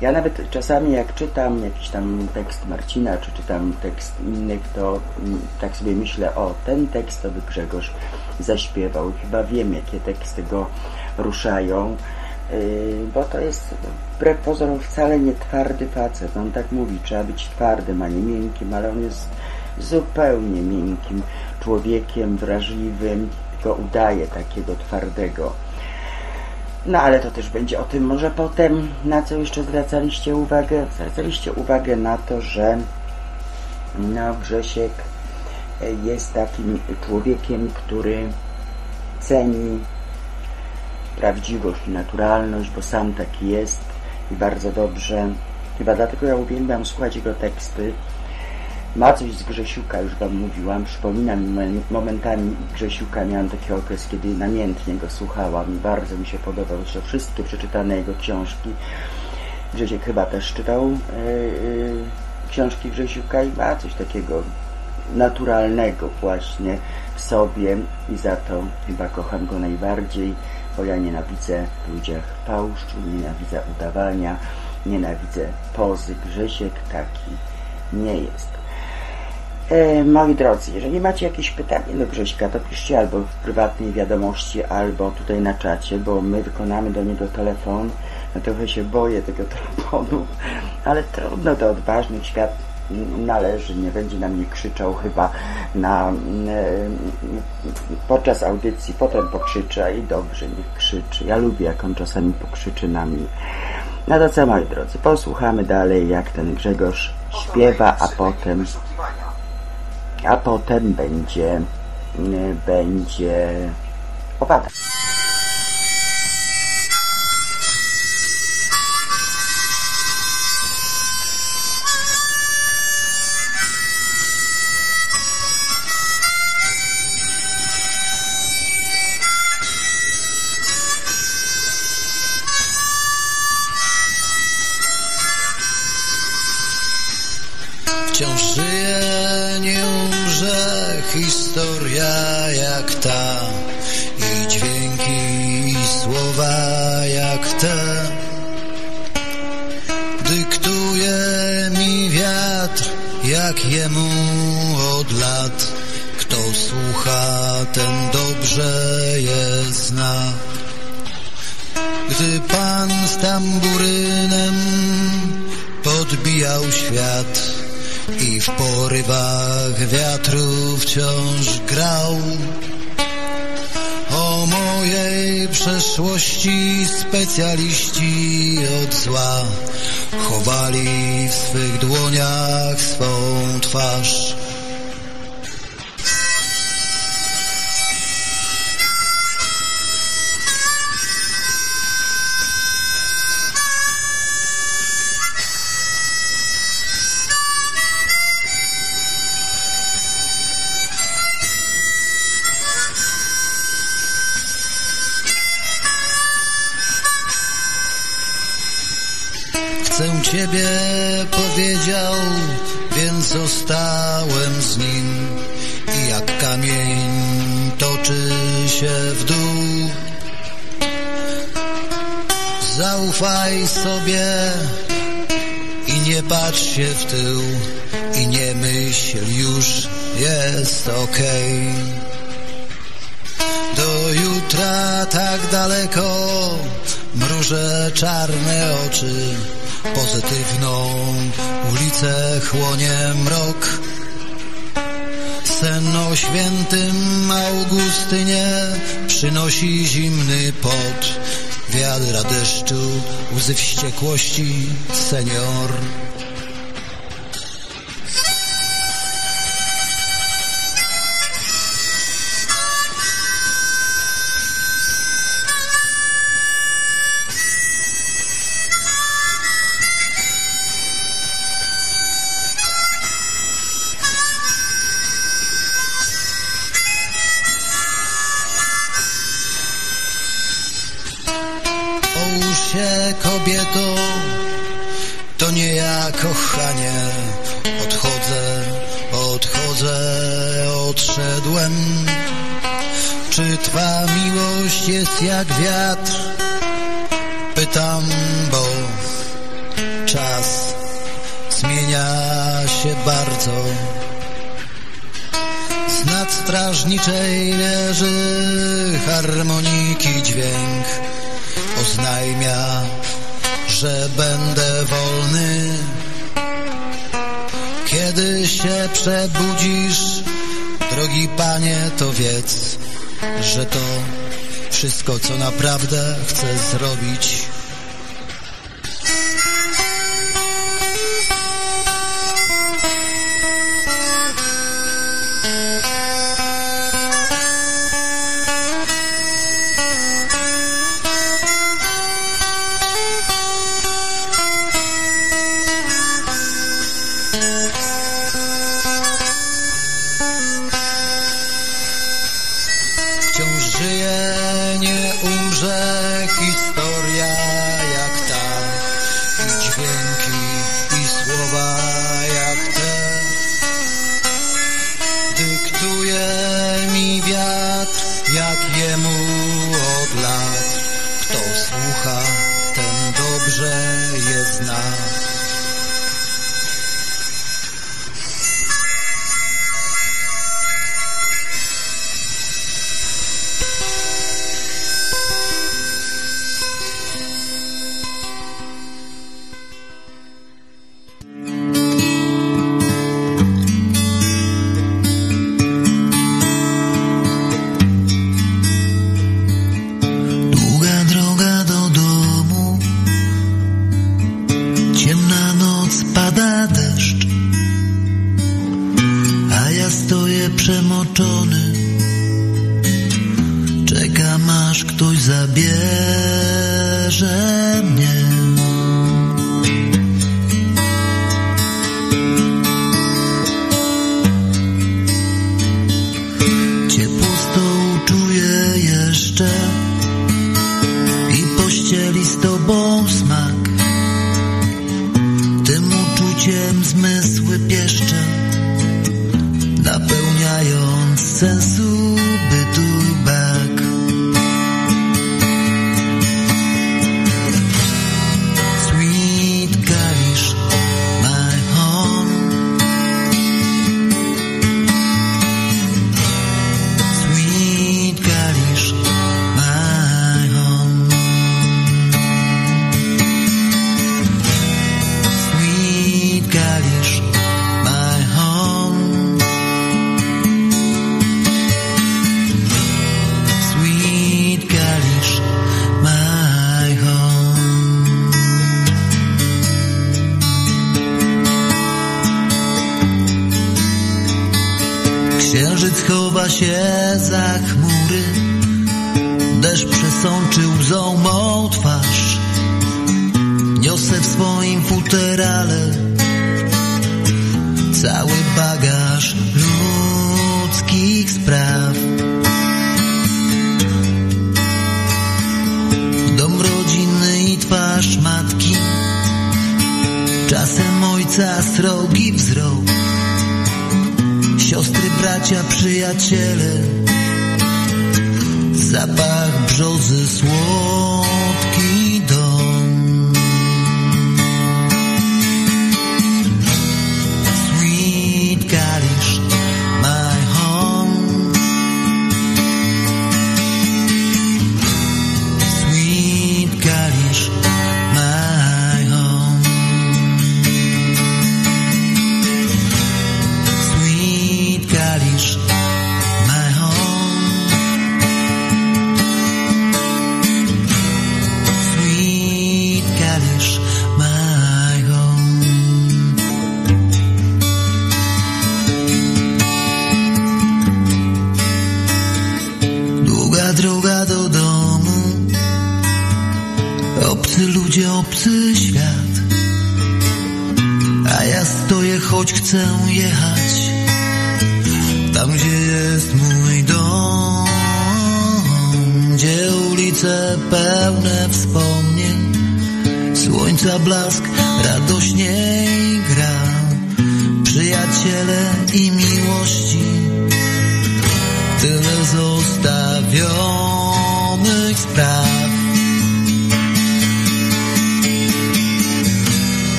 Ja nawet czasami jak czytam jakiś tam tekst Marcina, czy czytam tekst innych, to mm, tak sobie myślę, o, ten tekst to by Grzegorz zaśpiewał. Chyba wiem, jakie teksty go ruszają, yy, bo to jest wbrew pozorom wcale nie twardy facet. On tak mówi, trzeba być twardym, a nie miękkim, ale on jest zupełnie miękkim człowiekiem, wrażliwym, tylko udaje takiego twardego. No ale to też będzie o tym może potem. Na co jeszcze zwracaliście uwagę? Zwracaliście uwagę na to, że no, Grzesiek jest takim człowiekiem, który ceni prawdziwość i naturalność, bo sam taki jest i bardzo dobrze. Chyba dlatego ja uwielbiam słuchać jego teksty, ma coś z Grzesiuka, już Wam mówiłam. Przypomina mi momentami Grzesiuka. Miałam taki okres, kiedy namiętnie go słuchałam i bardzo mi się podobał. Zresztą wszystkie przeczytane jego książki. Grzesiek chyba też czytał yy, książki Grzesiuka i ma coś takiego naturalnego właśnie w sobie i za to chyba kocham go najbardziej, bo ja nienawidzę w ludziach fałszu, nienawidzę udawania, nienawidzę pozy. Grzesiek taki nie jest. E, moi drodzy, jeżeli macie jakieś pytanie do Grześka, to piszcie albo w prywatnej wiadomości, albo tutaj na czacie, bo my wykonamy do niego telefon. No trochę się boję tego <laughs> telefonu, ale trudno, do odważnych świat należy, nie będzie na mnie krzyczał chyba na, e, podczas audycji, potem pokrzycza i dobrze, niech krzyczy. Ja lubię, jak on czasami pokrzyczy na mnie. No to co, moi drodzy, posłuchamy dalej, jak ten Grzegorz śpiewa, a potem a potem będzie, będzie opada. przebudzisz, drogi panie, to wiedz, że to wszystko, co naprawdę chcę zrobić, jak jemu od lat. Kto słucha, ten dobrze je zna.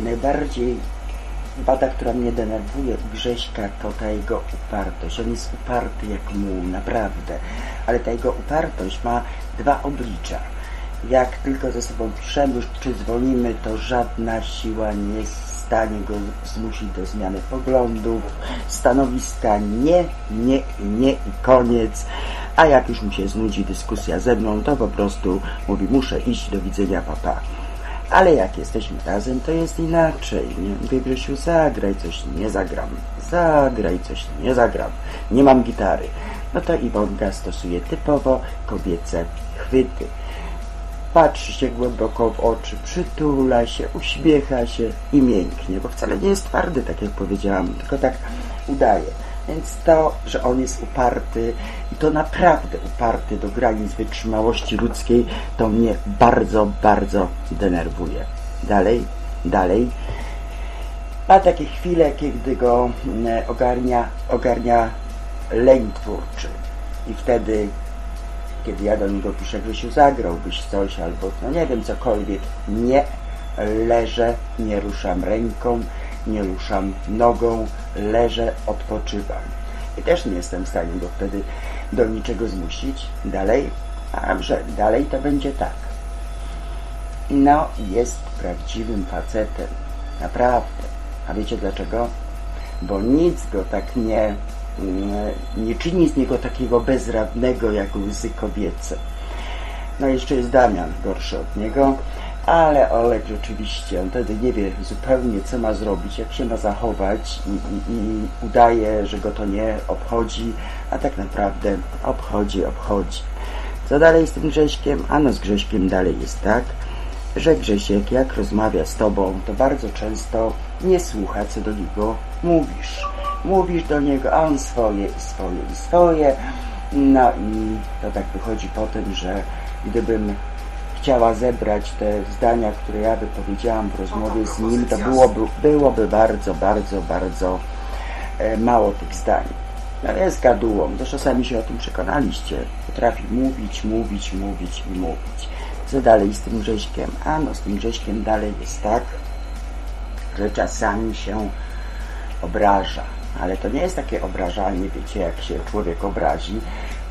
I najbardziej wada, która mnie denerwuje Grześka, to ta jego upartość. On jest uparty jak muł, naprawdę. Ale ta jego upartość ma dwa oblicza. Jak tylko ze sobą piszemy, czy dzwonimy, to żadna siła nie jest w stanie go zmusić do zmiany poglądów, stanowiska nie, nie nie i koniec. A jak już mu się znudzi dyskusja ze mną, to po prostu mówi, muszę iść, do widzenia, papa. Ale jak jesteśmy razem, to jest inaczej. Nie? Mówię, Grzesiu, zagraj coś, nie zagram. Zagraj coś, nie zagram. Nie mam gitary. No to Iwonka stosuje typowo kobiece chwyty. Patrzy się głęboko w oczy, przytula się, uśmiecha się i mięknie, bo wcale nie jest twardy, tak jak powiedziałam, tylko tak udaje. Więc to, że on jest uparty i to naprawdę uparty do granic wytrzymałości ludzkiej, to mnie bardzo, bardzo denerwuje. Dalej, dalej. Ma takie chwile, kiedy go mm, ogarnia, ogarnia lęk twórczy. I wtedy, kiedy ja do niego piszę, Grzesiu, zagrałbyś coś, albo no nie wiem, cokolwiek, nie leżę, nie ruszam ręką, nie ruszam nogą, leżę, odpoczywam. I też nie jestem w stanie go wtedy do niczego zmusić. Dalej, a że dalej to będzie tak. No, jest prawdziwym facetem. Naprawdę. A wiecie dlaczego? Bo nic go tak nie, nie czyni z niego takiego bezradnego jak łzy kobiece. No jeszcze jest Damian gorszy od niego, ale Olek rzeczywiście, on wtedy nie wie zupełnie co ma zrobić, jak się ma zachować i, i, i udaje, że go to nie obchodzi, a tak naprawdę obchodzi, obchodzi. Co dalej z tym Grześkiem? Ano z Grześkiem dalej jest tak, że Grzesiek jak rozmawia z tobą, to bardzo często nie słucha, co do niego mówisz. Mówisz do niego, a on swoje i swoje i swoje. No i to tak wychodzi po tym, że gdybym chciała zebrać te zdania, które ja wypowiedziałam w rozmowie z nim, to byłoby, byłoby bardzo, bardzo, bardzo e, mało tych zdań. No jest gadułą, zresztą sami się o tym przekonaliście. Potrafi mówić, mówić, mówić i mówić. Co dalej z tym Grześkiem? A no z tym Grześkiem dalej jest tak, że czasami się obraża. Ale to nie jest takie obrażanie, wiecie, jak się człowiek obrazi,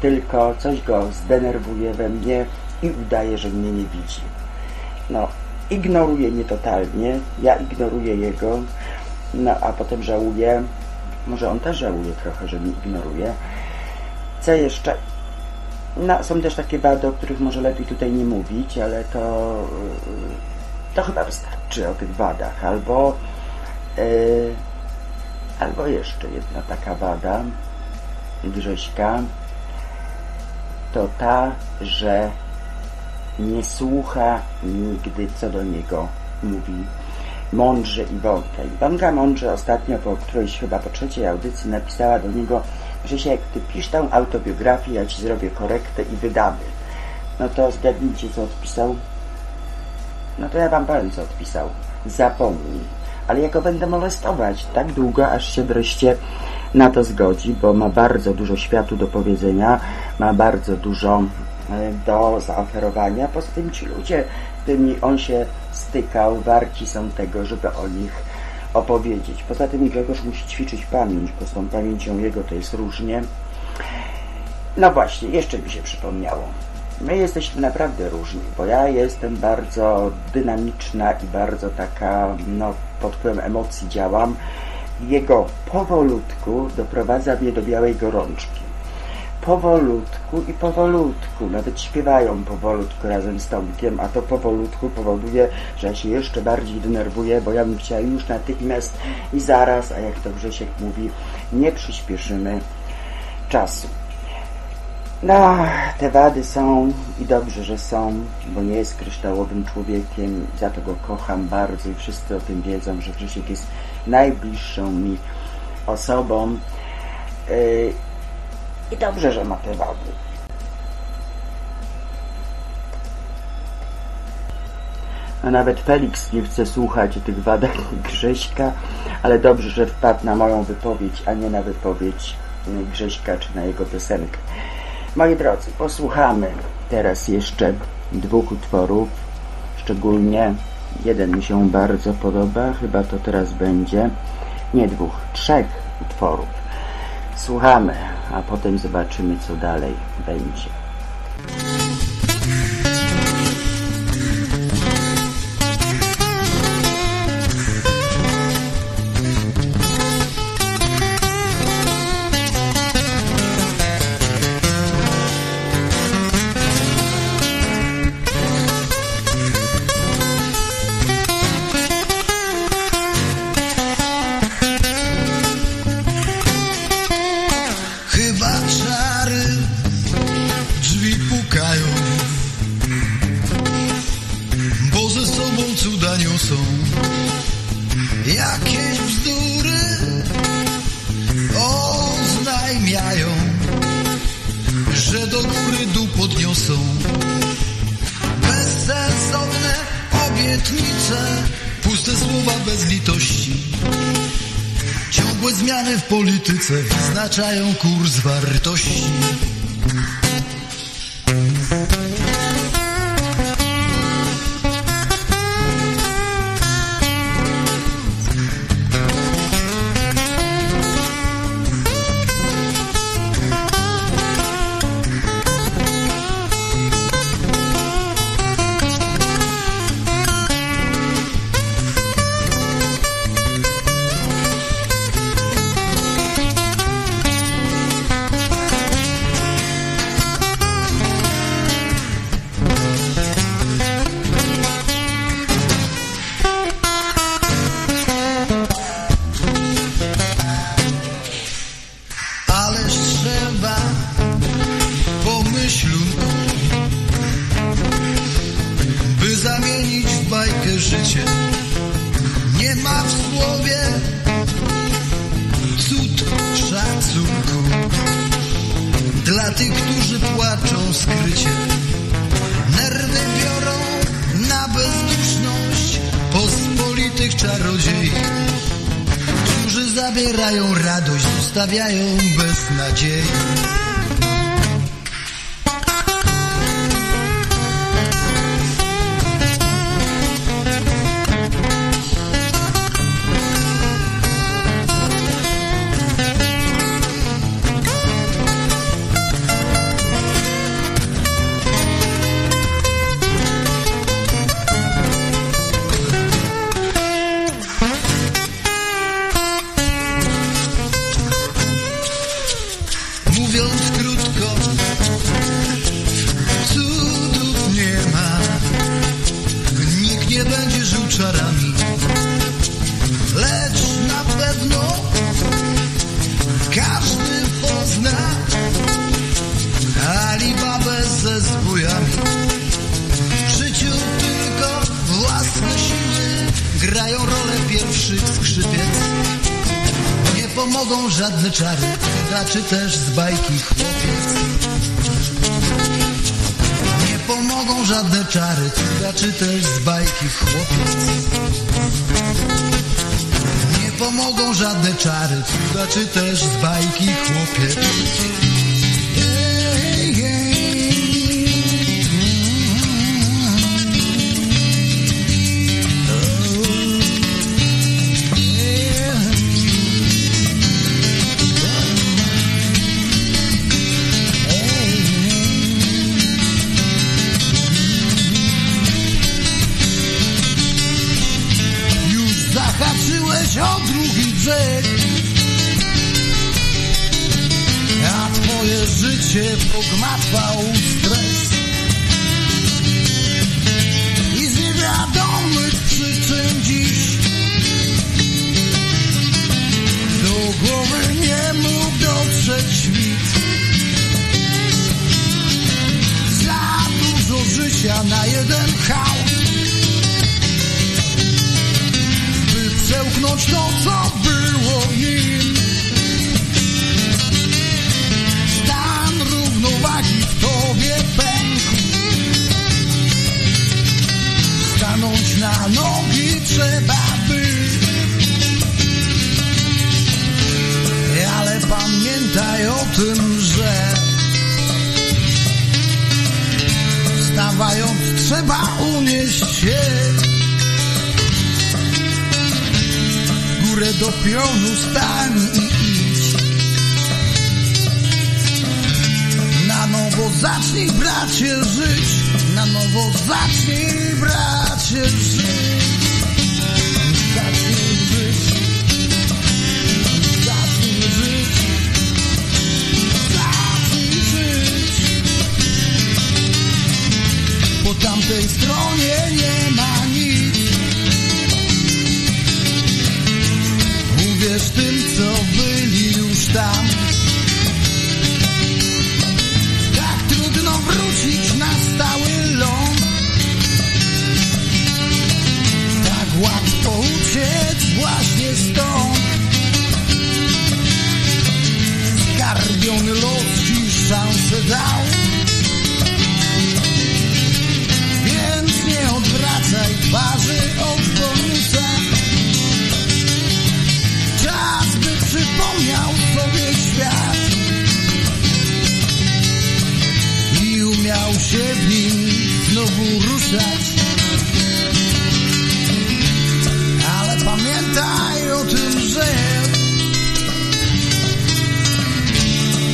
tylko coś go zdenerwuje we mnie i udaje, że mnie nie widzi. No, ignoruje mnie totalnie, ja ignoruję jego, no a potem żałuję, może on też żałuje trochę, że mnie ignoruje. Co jeszcze? No, są też takie wady, o których może lepiej tutaj nie mówić, ale to, to chyba wystarczy o tych wadach. Albo, yy, albo jeszcze jedna taka wada Grześka, to ta, że nie słucha nigdy, co do niego mówi mądrze Iwonka. Iwonka mądrze ostatnio po którejś chyba po trzeciej audycji napisała do niego, jak ty pisz tą autobiografię, ja ci zrobię korektę i wydamy. No to zgadnijcie, co odpisał. No to ja wam powiem, co odpisał. Zapomnij. Ale ja go będę molestować tak długo, aż się wreszcie na to zgodzi, bo ma bardzo dużo światu do powiedzenia, ma bardzo dużo do zaoferowania. Poza tym ci ludzie, z którymi on się stykał, warci są tego, żeby o nich opowiedzieć. Poza tym Grzegorz musi ćwiczyć pamięć, bo z tą pamięcią jego to jest różnie. No właśnie, jeszcze mi się przypomniało. My jesteśmy naprawdę różni, bo ja jestem bardzo dynamiczna i bardzo taka, no, pod wpływem emocji działam. Jego powolutku doprowadza mnie do białej gorączki powolutku i powolutku, nawet śpiewają powolutku razem z Tomkiem, a to powolutku powoduje, że ja się jeszcze bardziej denerwuję, bo ja bym chciała już natychmiast i zaraz, a jak to Grzesiek mówi, nie przyspieszymy czasu. No, te wady są i dobrze, że są, bo nie jest kryształowym człowiekiem, za to go kocham bardzo i wszyscy o tym wiedzą, że Grzesiek jest najbliższą mi osobą. Yy, i dobrze, że ma te wady. A nawet Felix nie chce słuchać o tych wadach Grześka, ale dobrze, że wpadł na moją wypowiedź, a nie na wypowiedź Grześka, czy na jego piosenkę. Moi drodzy, posłuchamy teraz jeszcze dwóch utworów, szczególnie jeden mi się bardzo podoba, chyba to teraz będzie, nie dwóch, trzech utworów. Słuchamy, a potem zobaczymy, co dalej będzie. Wyznaczają kurs wartości. Grają rolę pierwszych skrzypiec. Nie pomogą żadne czary, czy też z bajki chłopiec. Nie pomogą żadne czary, czy też z bajki chłopiec. Nie pomogą żadne czary, czy też z bajki chłopiec. Zahaczyłeś o drugi brzeg. A twoje życie pogmatwał stres. I z niewiadomych przyczyn dziś. Do głowy nie mógł dotrzeć świt. Za dużo życia na jeden hałd przełknąć to, co było nim. Stan równowagi w tobie pękł. Stanąć na nogi trzeba by. Ale pamiętaj, tym, że wstawając trzeba unieść się do pionu stań i idź. Na nowo zacznij bracie żyć. Na nowo zacznij bracie żyć zacznij żyć. Zacznij żyć. Zacznij żyć. Po tamtej stronie nie ma Uwierz tym, co byli już tam Tak trudno wrócić na stały ląd. Tak łatwo uciec właśnie stąd. Skarbiony los dziś szansę dał. Więc nie odwracaj twarzy się w nim znowu ruszać. Ale pamiętaj o tym, że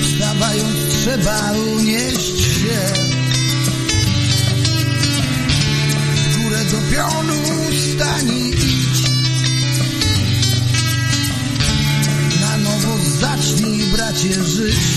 Wstawając trzeba unieść się. W górę do pionu stań i idź. Na nowo zacznij bracie żyć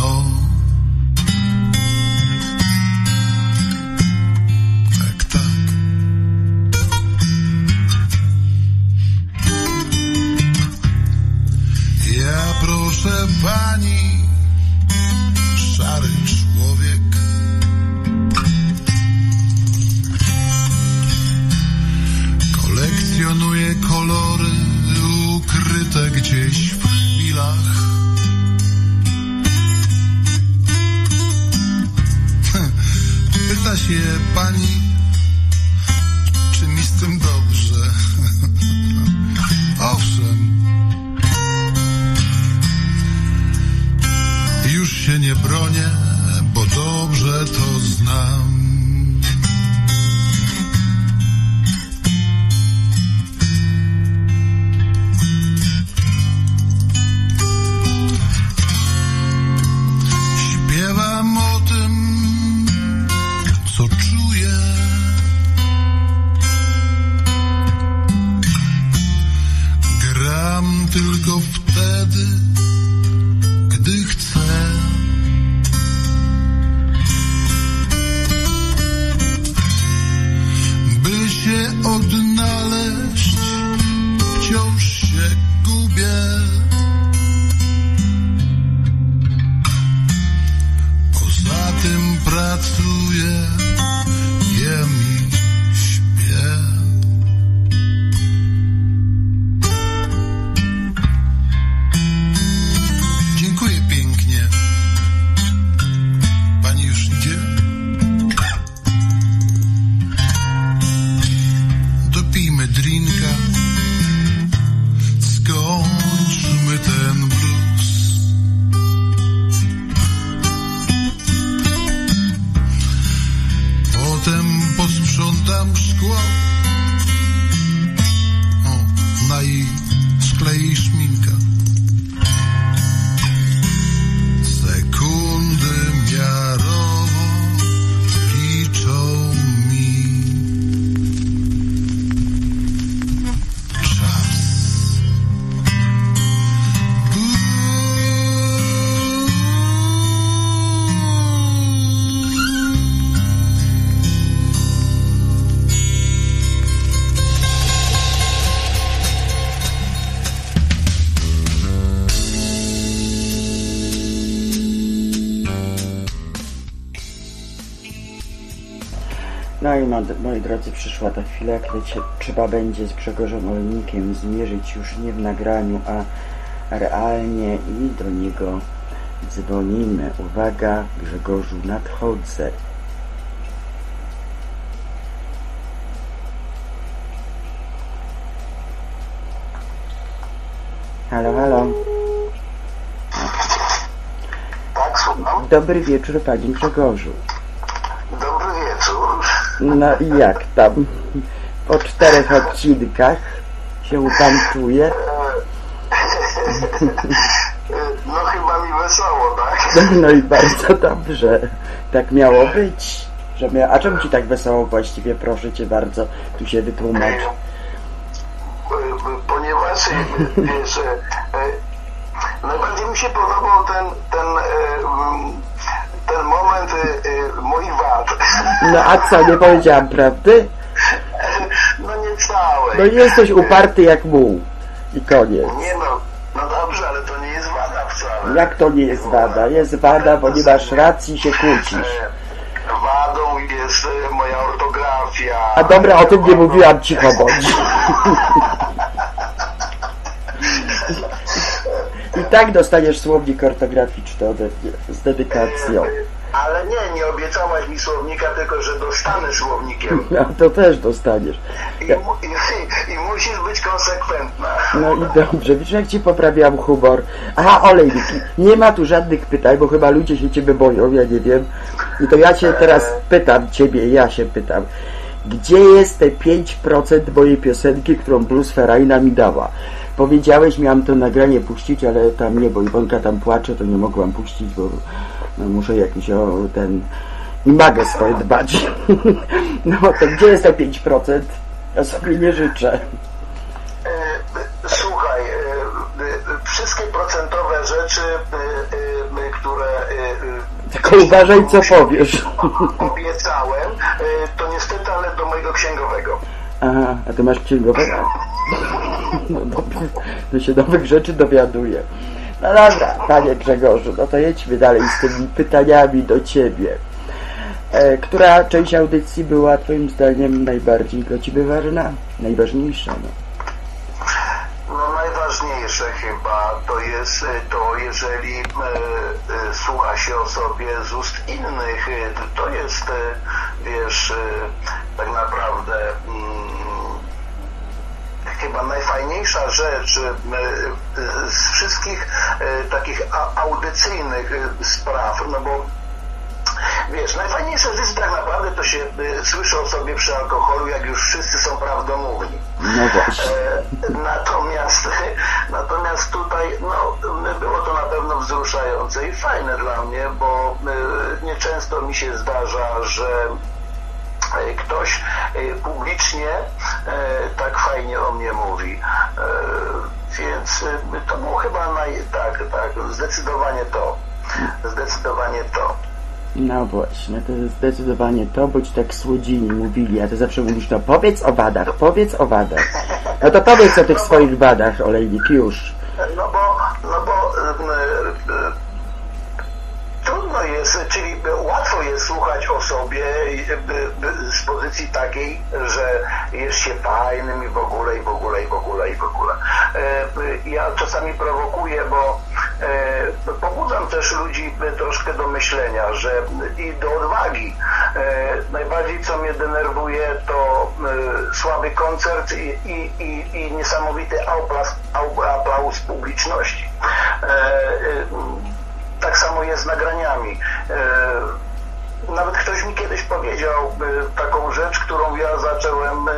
przecież moi- drodzy, przyszła ta chwila, kiedy trzeba będzie z Grzegorzem Olejnikiem zmierzyć już nie w nagraniu, a realnie i do niego dzwonimy. Uwaga, Grzegorzu, nadchodzę. Halo, halo. Tak. Dobry wieczór, panie Grzegorzu. No i jak tam? Po czterech odcinkach się pan czuje? No chyba mi wesoło, tak? No i bardzo dobrze. Tak miało być. Że mia... A czemu ci tak wesoło właściwie? Proszę cię bardzo, tu się wytłumacz. Ponieważ, e, wiesz, e, e, najbardziej mi się podobał ten, ten, ten moment e, moich wad. No a co, nie powiedziałam prawdy? <laughs> No nie obiecałeś. No jesteś uparty jak muł. I koniec. Nie no, no dobrze, ale to nie jest wada wcale. Jak to nie jest wada? Jest wada, bo nie masz racji się kłócisz. Wadą jest e, moja ortografia. A dobra, o tym nie mówiłam, cicho bądź. <laughs> tak dostaniesz słownik ortograficzny ode mnie, z dedykacją. Ale nie, nie obiecałaś mi słownika, tylko że dostanę słownikiem. <laughs> No to też dostaniesz. I, mu, i, <laughs> I musisz być konsekwentna. No i dobrze, widzisz jak ci poprawiam humor. Aha, olejnik, nie ma tu żadnych pytań, bo chyba ludzie się ciebie boją, ja nie wiem. I to ja cię teraz pytam, ciebie, ja się pytam. Gdzie jest te 5% mojej piosenki, którą Blues Ferraina mi dała? Powiedziałeś, miałam to nagranie puścić, ale tam nie, bo Iwonka tam płacze, to nie mogłam puścić, bo no, muszę jakiś o ten imagę swoje dbać. <laughs> No to gdzie jest te 5%? Ja sobie nie życzę. E, Słuchaj, e, e, wszystkie procentowe rzeczy, które Tylko uważaj, co powiesz. <laughs> obiecałem, to niestety, ale do mojego księgowego. Aha, a ty masz księgowego? <laughs> No dobrze, to się nowych rzeczy dowiaduje. No dobra, panie Grzegorzu, no to jedźmy dalej z tymi pytaniami do ciebie. E, która część audycji była twoim zdaniem najbardziej dla ciebie ważna? Najważniejsza, no. No najważniejsze chyba to jest e, to, jeżeli e, e, słucha się o sobie z ust innych, e, to jest, e, wiesz, tak naprawdę mm, chyba najfajniejsza rzecz e, e, z wszystkich e, takich audycyjnych spraw, no bo Wiesz, najfajniejsze rzeczy tak naprawdę to się słyszy o sobie przy alkoholu, jak już wszyscy są prawdomówni. No właśnie. Natomiast, <laughs> natomiast tutaj no, było to na pewno wzruszające i fajne dla mnie, bo nieczęsto mi się zdarza, że ktoś y, publicznie y, tak fajnie o mnie mówi. Y, Więc to było chyba naj, tak, tak, zdecydowanie to. Zdecydowanie to. No właśnie, to jest zdecydowanie to, bo ci tak słodzini mówili, a ty zawsze mówisz, no powiedz o wadach, powiedz o wadach. No to powiedz o tych swoich wadach, olejnik, już. No bo, no bo trudno jest, czyli łatwo jest słuchać o sobie y, z pozycji takiej, że jest się fajnym i w ogóle, i w ogóle, i w ogóle, i w ogóle. E, Ja czasami prowokuję, bo e, pobudzam też ludzi troszkę do myślenia, że i do odwagi. E, Najbardziej co mnie denerwuje to słaby koncert i, i, i, i niesamowity aplauz, aplauz publiczności. Tak samo jest z nagraniami. E, Nawet ktoś mi kiedyś powiedział e, taką rzecz, którą ja zacząłem e,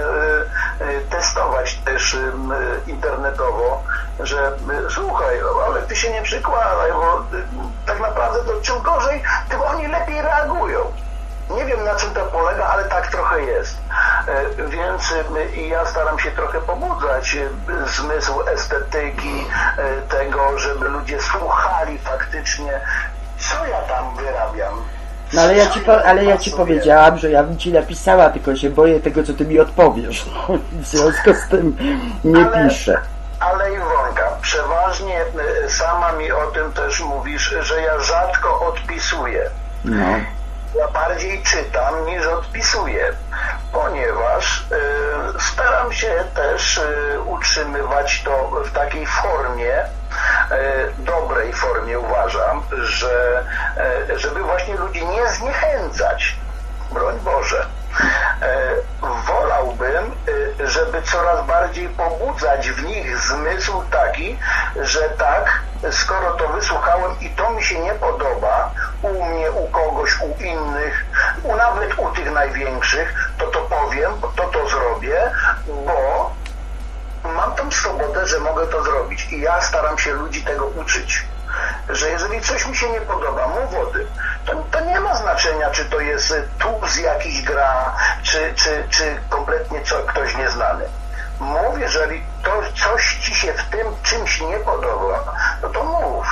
testować też internetowo, że słuchaj, ale ty się nie przykładaj, bo tak naprawdę to czym gorzej, tym oni lepiej reagują. Nie wiem na czym to polega, ale tak trochę jest. E, Więc e, i ja staram się trochę pobudzać e, zmysł estetyki, tego, żeby ludzie słuchali faktycznie, co ja tam wyrabiam. No ale ja ci, ale ja ci powiedziałam, że ja bym ci napisała, tylko się boję tego, co ty mi odpowiesz. <laughs> No, w związku z tym nie Ale- piszę. Ale Iwonka, przeważnie sama mi o tym też mówisz, że ja rzadko odpisuję. No. Ja bardziej czytam niż odpisuję, ponieważ y, staram się też y, utrzymywać to w takiej formie, y, dobrej formie uważam, że żeby właśnie ludzi nie zniechęcać, broń Boże. Wolałbym, żeby coraz bardziej pobudzać w nich zmysł taki, że tak, skoro to wysłuchałem i to mi się nie podoba, u mnie, u kogoś, u innych, u nawet u tych największych, to to powiem, to to zrobię, bo mam tą swobodę, że mogę to zrobić i ja staram się ludzi tego uczyć. Że jeżeli coś mi się nie podoba, mów o tym. To, to nie ma znaczenia, czy to jest y, tłus jakiś gra, czy, czy, czy kompletnie co, ktoś nieznany. Mów, jeżeli to coś ci się w tym czymś nie podoba, no to mów.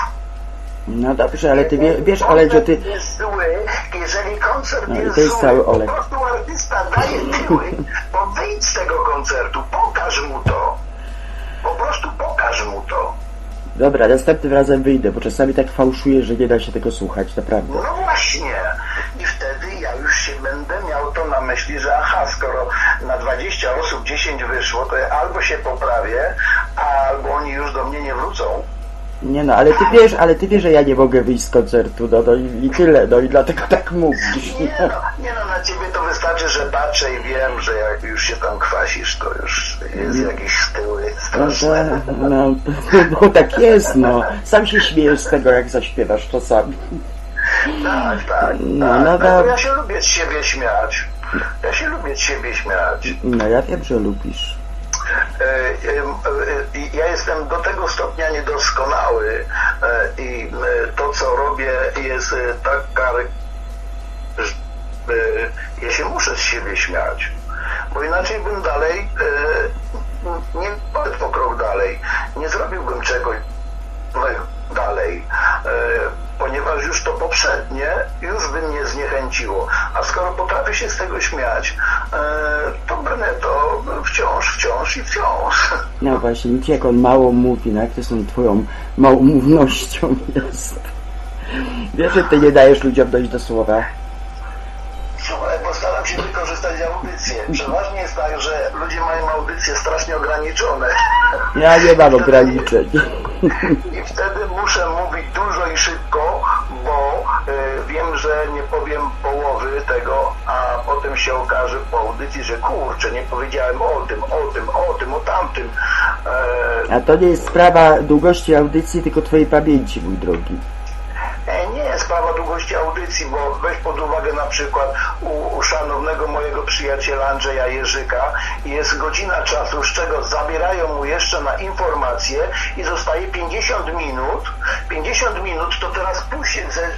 No dobrze, ale ty wie, wiesz, ale że ty... Jest zły, jeżeli koncert No jest to jest zły, cały po Olek. prostu artysta daje tyły, <laughs> bo wyjdź z tego koncertu, pokaż mu to. Po prostu pokaż mu to. Dobra, następnym razem wyjdę, bo czasami tak fałszuję, że nie da się tego słuchać, naprawdę. No właśnie. I wtedy ja już się będę miał to na myśli, że aha, skoro na 20 osób 10 wyszło, to ja albo się poprawię, albo oni już do mnie nie wrócą. Nie no, ale ty wiesz, ale ty wiesz, że ja nie mogę wyjść z koncertu, no, no i, i tyle, no i dlatego tak mówisz. Nie no, nie no, na ciebie to wystarczy, że patrzę i wiem, że jak już się tam kwasisz, to już jest jakiś tyły No, straszny. że, no, <laughs> bo tak jest, no. Sam się śmiejesz z tego, jak zaśpiewasz czasami. Tak, tak. No, tak. no, tak. no. Ja się lubię z siebie śmiać. Ja się lubię z siebie śmiać. No ja wiem, że lubisz. E, e, e, Ja jestem do tego stopnia niedoskonały e, i e, to, co robię, jest e, tak kary, że e, ja się muszę z siebie śmiać, bo inaczej bym dalej e, nie poszedł o krok dalej, nie zrobiłbym czegoś dalej, e, ponieważ już to poprzednie już by mnie zniechęciło, a skoro potrafię się z tego śmiać, e, to brnę to wciąż, wciąż i wciąż. No właśnie, widzicie, jak on mało mówi, no jak to tą twoją małomównością <laughs> jest. Wiesz, że ty nie dajesz ludziom dojść do słowa. Słuchaj, bo staram się wykorzystać audycję. Przeważnie jest tak, że ludzie mają audycje strasznie ograniczone. Ja nie mam <laughs> ograniczeń. <laughs> I wtedy muszę mówić dużo i szybko, bo y, wiem, że nie powiem połowy tego, a potem się okaże po audycji, że kurczę, nie powiedziałem o tym, o tym, o tym, o tamtym. E, A to nie jest sprawa długości audycji, tylko twojej pamięci, mój drogi. E, długości audycji, bo weź pod uwagę na przykład u, u szanownego mojego przyjaciela Andrzeja Jerzyka jest godzina czasu, z czego zabierają mu jeszcze na informacje i zostaje 50 minut. 50 minut to teraz ze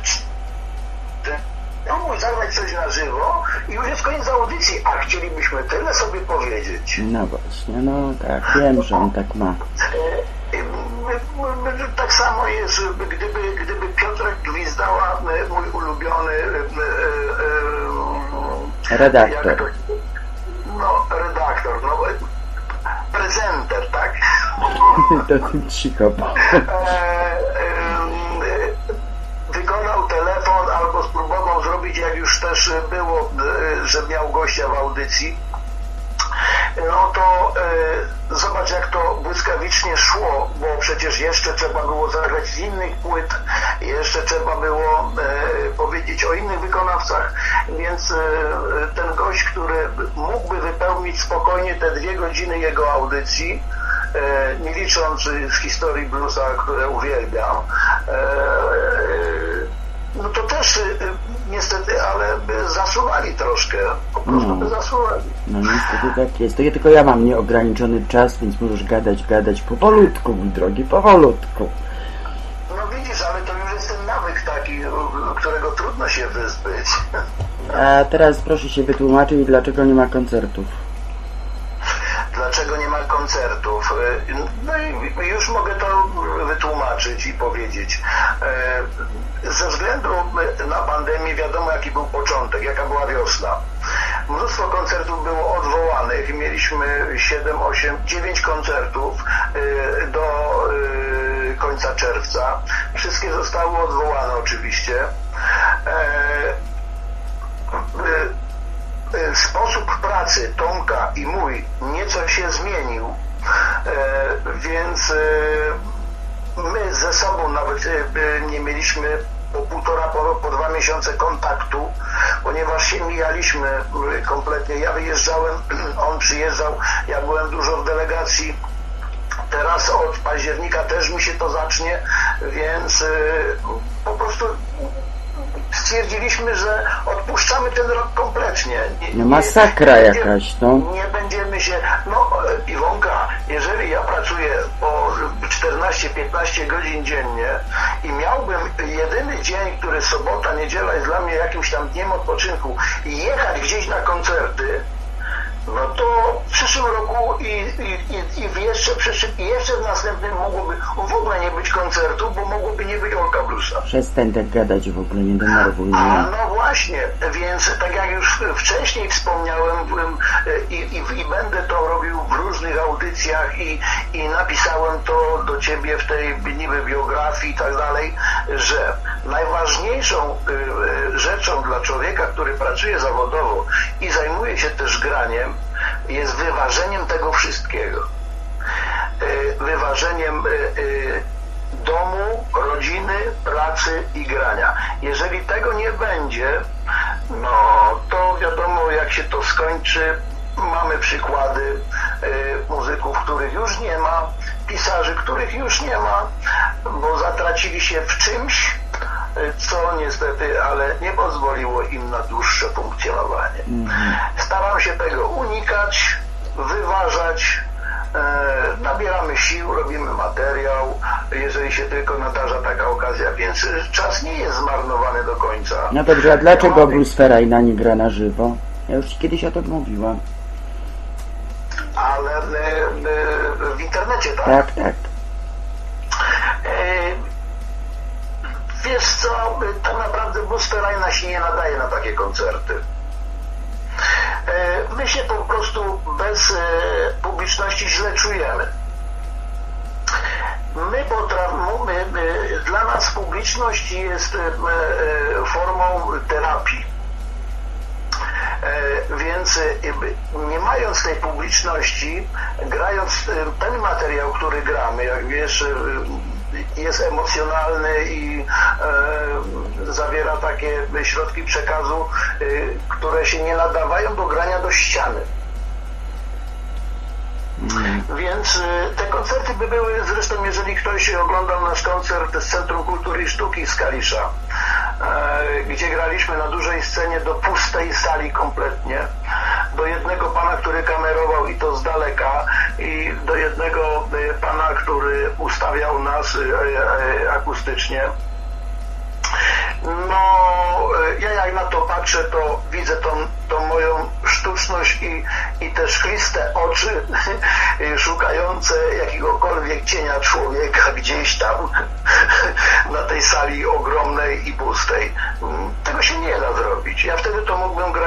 Próbuj zagrać coś na żywo i już jest koniec audycji, a chcielibyśmy tyle sobie powiedzieć. No właśnie, no tak, wiem, że on tak ma. Tak samo jest, gdyby, gdyby Piotrek Gwizdała, e, mój ulubiony e, e, Redaktor. to- No, redaktor, no, prezenter, tak? <laughs> To tym cicho. wykonał telefon albo spróbował zrobić, jak już też było, że miał gościa w audycji, no to e, zobacz jak to błyskawicznie szło, bo przecież jeszcze trzeba było zagrać z innych płyt, jeszcze trzeba było e, powiedzieć o innych wykonawcach, więc e, ten gość, który mógłby wypełnić spokojnie te dwie godziny jego audycji, nie licząc z historii bluesa, które uwielbiam, no to też niestety, ale by zasuwali troszkę, po prostu No. by zasuwali. No niestety tak jest. To ja tylko ja mam nieograniczony czas, więc możesz gadać, gadać powolutku, mój drogi, powolutku. No widzisz, ale to już jest ten nawyk taki, którego trudno się wyzbyć. A teraz proszę się wytłumaczyć, dlaczego nie ma koncertów. Koncertów? Y, No i już mogę to wytłumaczyć i powiedzieć. E, Ze względu na pandemię wiadomo jaki był początek, jaka była wiosna. Mnóstwo koncertów było odwołanych. Mieliśmy 7, 8, 9 koncertów y, do końca czerwca. Wszystkie zostały odwołane oczywiście. E, sposób pracy Tomka i mój nieco się zmienił, e, więc e, my ze sobą nawet nie mieliśmy po półtora, po, po dwa miesiące kontaktu, ponieważ się mijaliśmy kompletnie. Ja wyjeżdżałem, <clears throat> on przyjeżdżał, ja byłem dużo w delegacji. Teraz od października też mi się to zacznie, więc po prostu stwierdziliśmy, że odpuszczamy ten rok kompletnie. Nie- No masakra nie jakaś, no. Nie będziemy się, no e, Iwonka, jeżeli ja pracuję po 14-15 godzin dziennie i miałbym jedyny dzień, który sobota, niedziela jest dla mnie jakimś tam dniem odpoczynku i jechać gdzieś na koncerty, no to w przyszłym roku i, i, i, i jeszcze, i jeszcze w następnym mogłoby w ogóle nie być koncertu, bo mogłoby nie być Olka Bluesa. Przestań tak gadać w ogóle, nie denerwuj A no właśnie, więc tak jak już wcześniej wspomniałem i, i, i będę to robił w różnych audycjach i, i napisałem to do ciebie w tej niby biografii i tak dalej, że najważniejszą y, y, rzeczą dla człowieka, który pracuje zawodowo i zajmuje się też graniem, jest wyważeniem tego wszystkiego. Y, Wyważeniem y, y, domu, rodziny, pracy i grania. Jeżeli tego nie będzie, no to wiadomo jak się to skończy. Mamy przykłady y, muzyków, których już nie ma, pisarzy, których już nie ma, bo zatracili się w czymś, y, co niestety, ale nie pozwoliło im na dłuższe funkcjonowanie. Staram się tego unikać, wyważać, e, nabieramy sił, robimy materiał, jeżeli się tylko nadarza taka okazja, więc czas nie jest zmarnowany do końca. No dobrze, a dlaczego mam- Bruce Ferajna nie gra na żywo? Ja już kiedyś o tym mówiłam. Ale e, e, w internecie, tak? Tak, tak. E, Wiesz co, tak naprawdę Busterajna się nie nadaje na takie koncerty. My się po prostu bez publiczności źle czujemy. My potrafimy, my, my, dla nas publiczność jest formą terapii. E, Więc e, nie mając tej publiczności, grając e, ten materiał, który gramy, jak wiesz, jest emocjonalny i e, zawiera takie środki przekazu, e, które się nie nadawają do grania do ściany. Więc y, te koncerty by były, zresztą jeżeli ktoś oglądał nasz koncert z Centrum Kultury i Sztuki z Kalisza, e, gdzie graliśmy na dużej scenie do pustej sali kompletnie, do jednego pana, który kamerował i to z daleka i do jednego y, pana, który ustawiał nas y, akustycznie. No, e, ja jak na to patrzę, to widzę tą, tą moją sztuczność i, i te szkliste oczy <laughs> szukające jakiegokolwiek cienia człowieka gdzieś tam <laughs> na tej sali ogromnej i pustej. Mm, Tego się nie da zrobić. Ja wtedy to mógłbym grać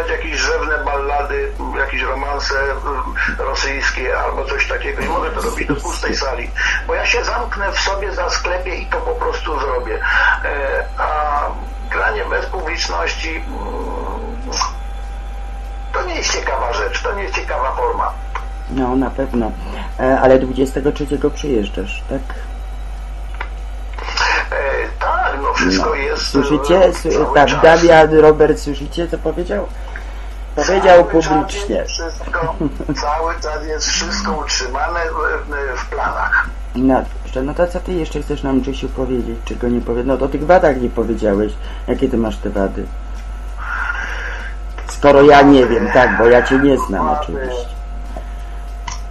mm, rosyjskie albo coś takiego. Nie mogę to robić do pustej sali, bo ja się zamknę w sobie za sklepie i to po prostu zrobię. E, A granie bez publiczności mm, to nie jest ciekawa rzecz, to nie jest ciekawa forma. No, na pewno. E, Ale 23 przyjeżdżasz, tak? E, tak, no wszystko No. jest. Słyszycie? Sły- cały Tak, czas. Damian, Robert, słyszycie co powiedział? Powiedział Cały publicznie. Wszystko, cały czas jest wszystko utrzymane w, w planach. No, no to co ty jeszcze chcesz nam Czesiu powiedzieć, czego nie powie? No to o tych wadach nie powiedziałeś. Jakie ty masz te wady? Skoro ja nie wiem, tak, bo ja cię nie znam oczywiście.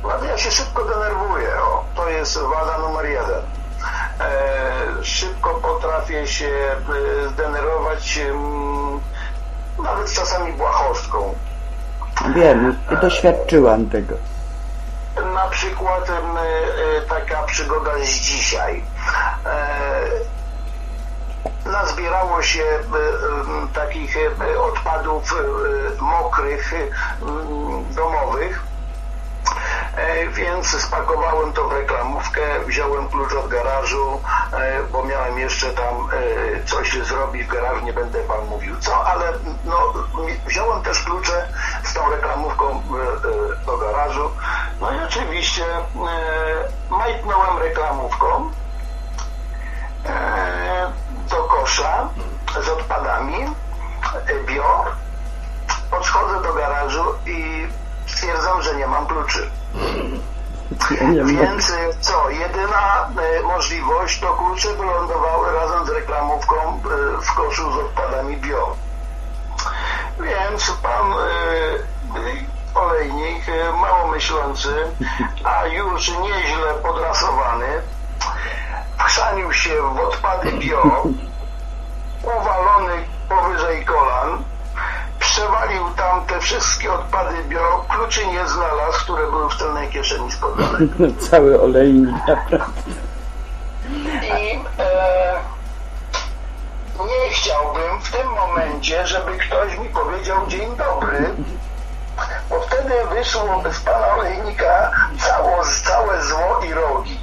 Ładnie ja się szybko denerwuję, o, to jest wada numer jeden. E, szybko potrafię się e, zdenerwować, em, nawet czasami błahostką. Wiem, doświadczyłam tego. Na przykład e, taka przygoda z dzisiaj. E, Nazbierało się e, takich odpadów mokrych, domowych. E, Więc spakowałem to w reklamówkę, wziąłem klucz od garażu, e, bo miałem jeszcze tam e, coś zrobić w garażu, nie będę wam mówił co, ale no, wziąłem też klucze z tą reklamówką do garażu. No i oczywiście majtnąłem reklamówką do kosza z odpadami bio. Podchodzę do garażu i stwierdzam, że nie mam kluczy. <laughs> Więc y, co, jedyna y, możliwość to klucze wylądowały razem z reklamówką y, w koszu z odpadami bio. Więc pan olejnik, mało myślący, a już nieźle podrasowany, wchrzanił się w odpady bio, <laughs> uwalony powyżej kolan, przewalił tam te wszystkie odpady bio, kluczy nie znalazł, które były w tylnej kieszeni spodobne. <laughs> No, cały olejnik, naprawdę. I e, nie chciałbym w tym momencie, żeby ktoś mi powiedział dzień dobry, bo wtedy wyszło z pana olejnika cało, całe zło i rogi.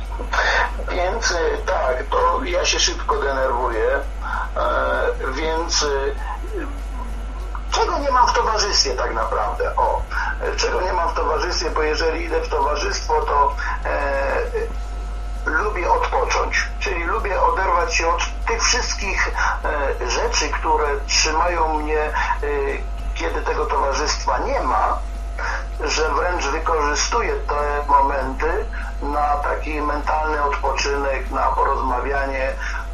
Więc e, tak, to ja się szybko denerwuję, e, więc czego nie mam w towarzystwie tak naprawdę? O, czego nie mam w towarzystwie, bo jeżeli idę w towarzystwo, to e, lubię odpocząć, czyli lubię oderwać się od tych wszystkich e, rzeczy, które trzymają mnie, e, kiedy tego towarzystwa nie ma, że wręcz wykorzystuję te momenty na taki mentalny odpoczynek, na porozmawianie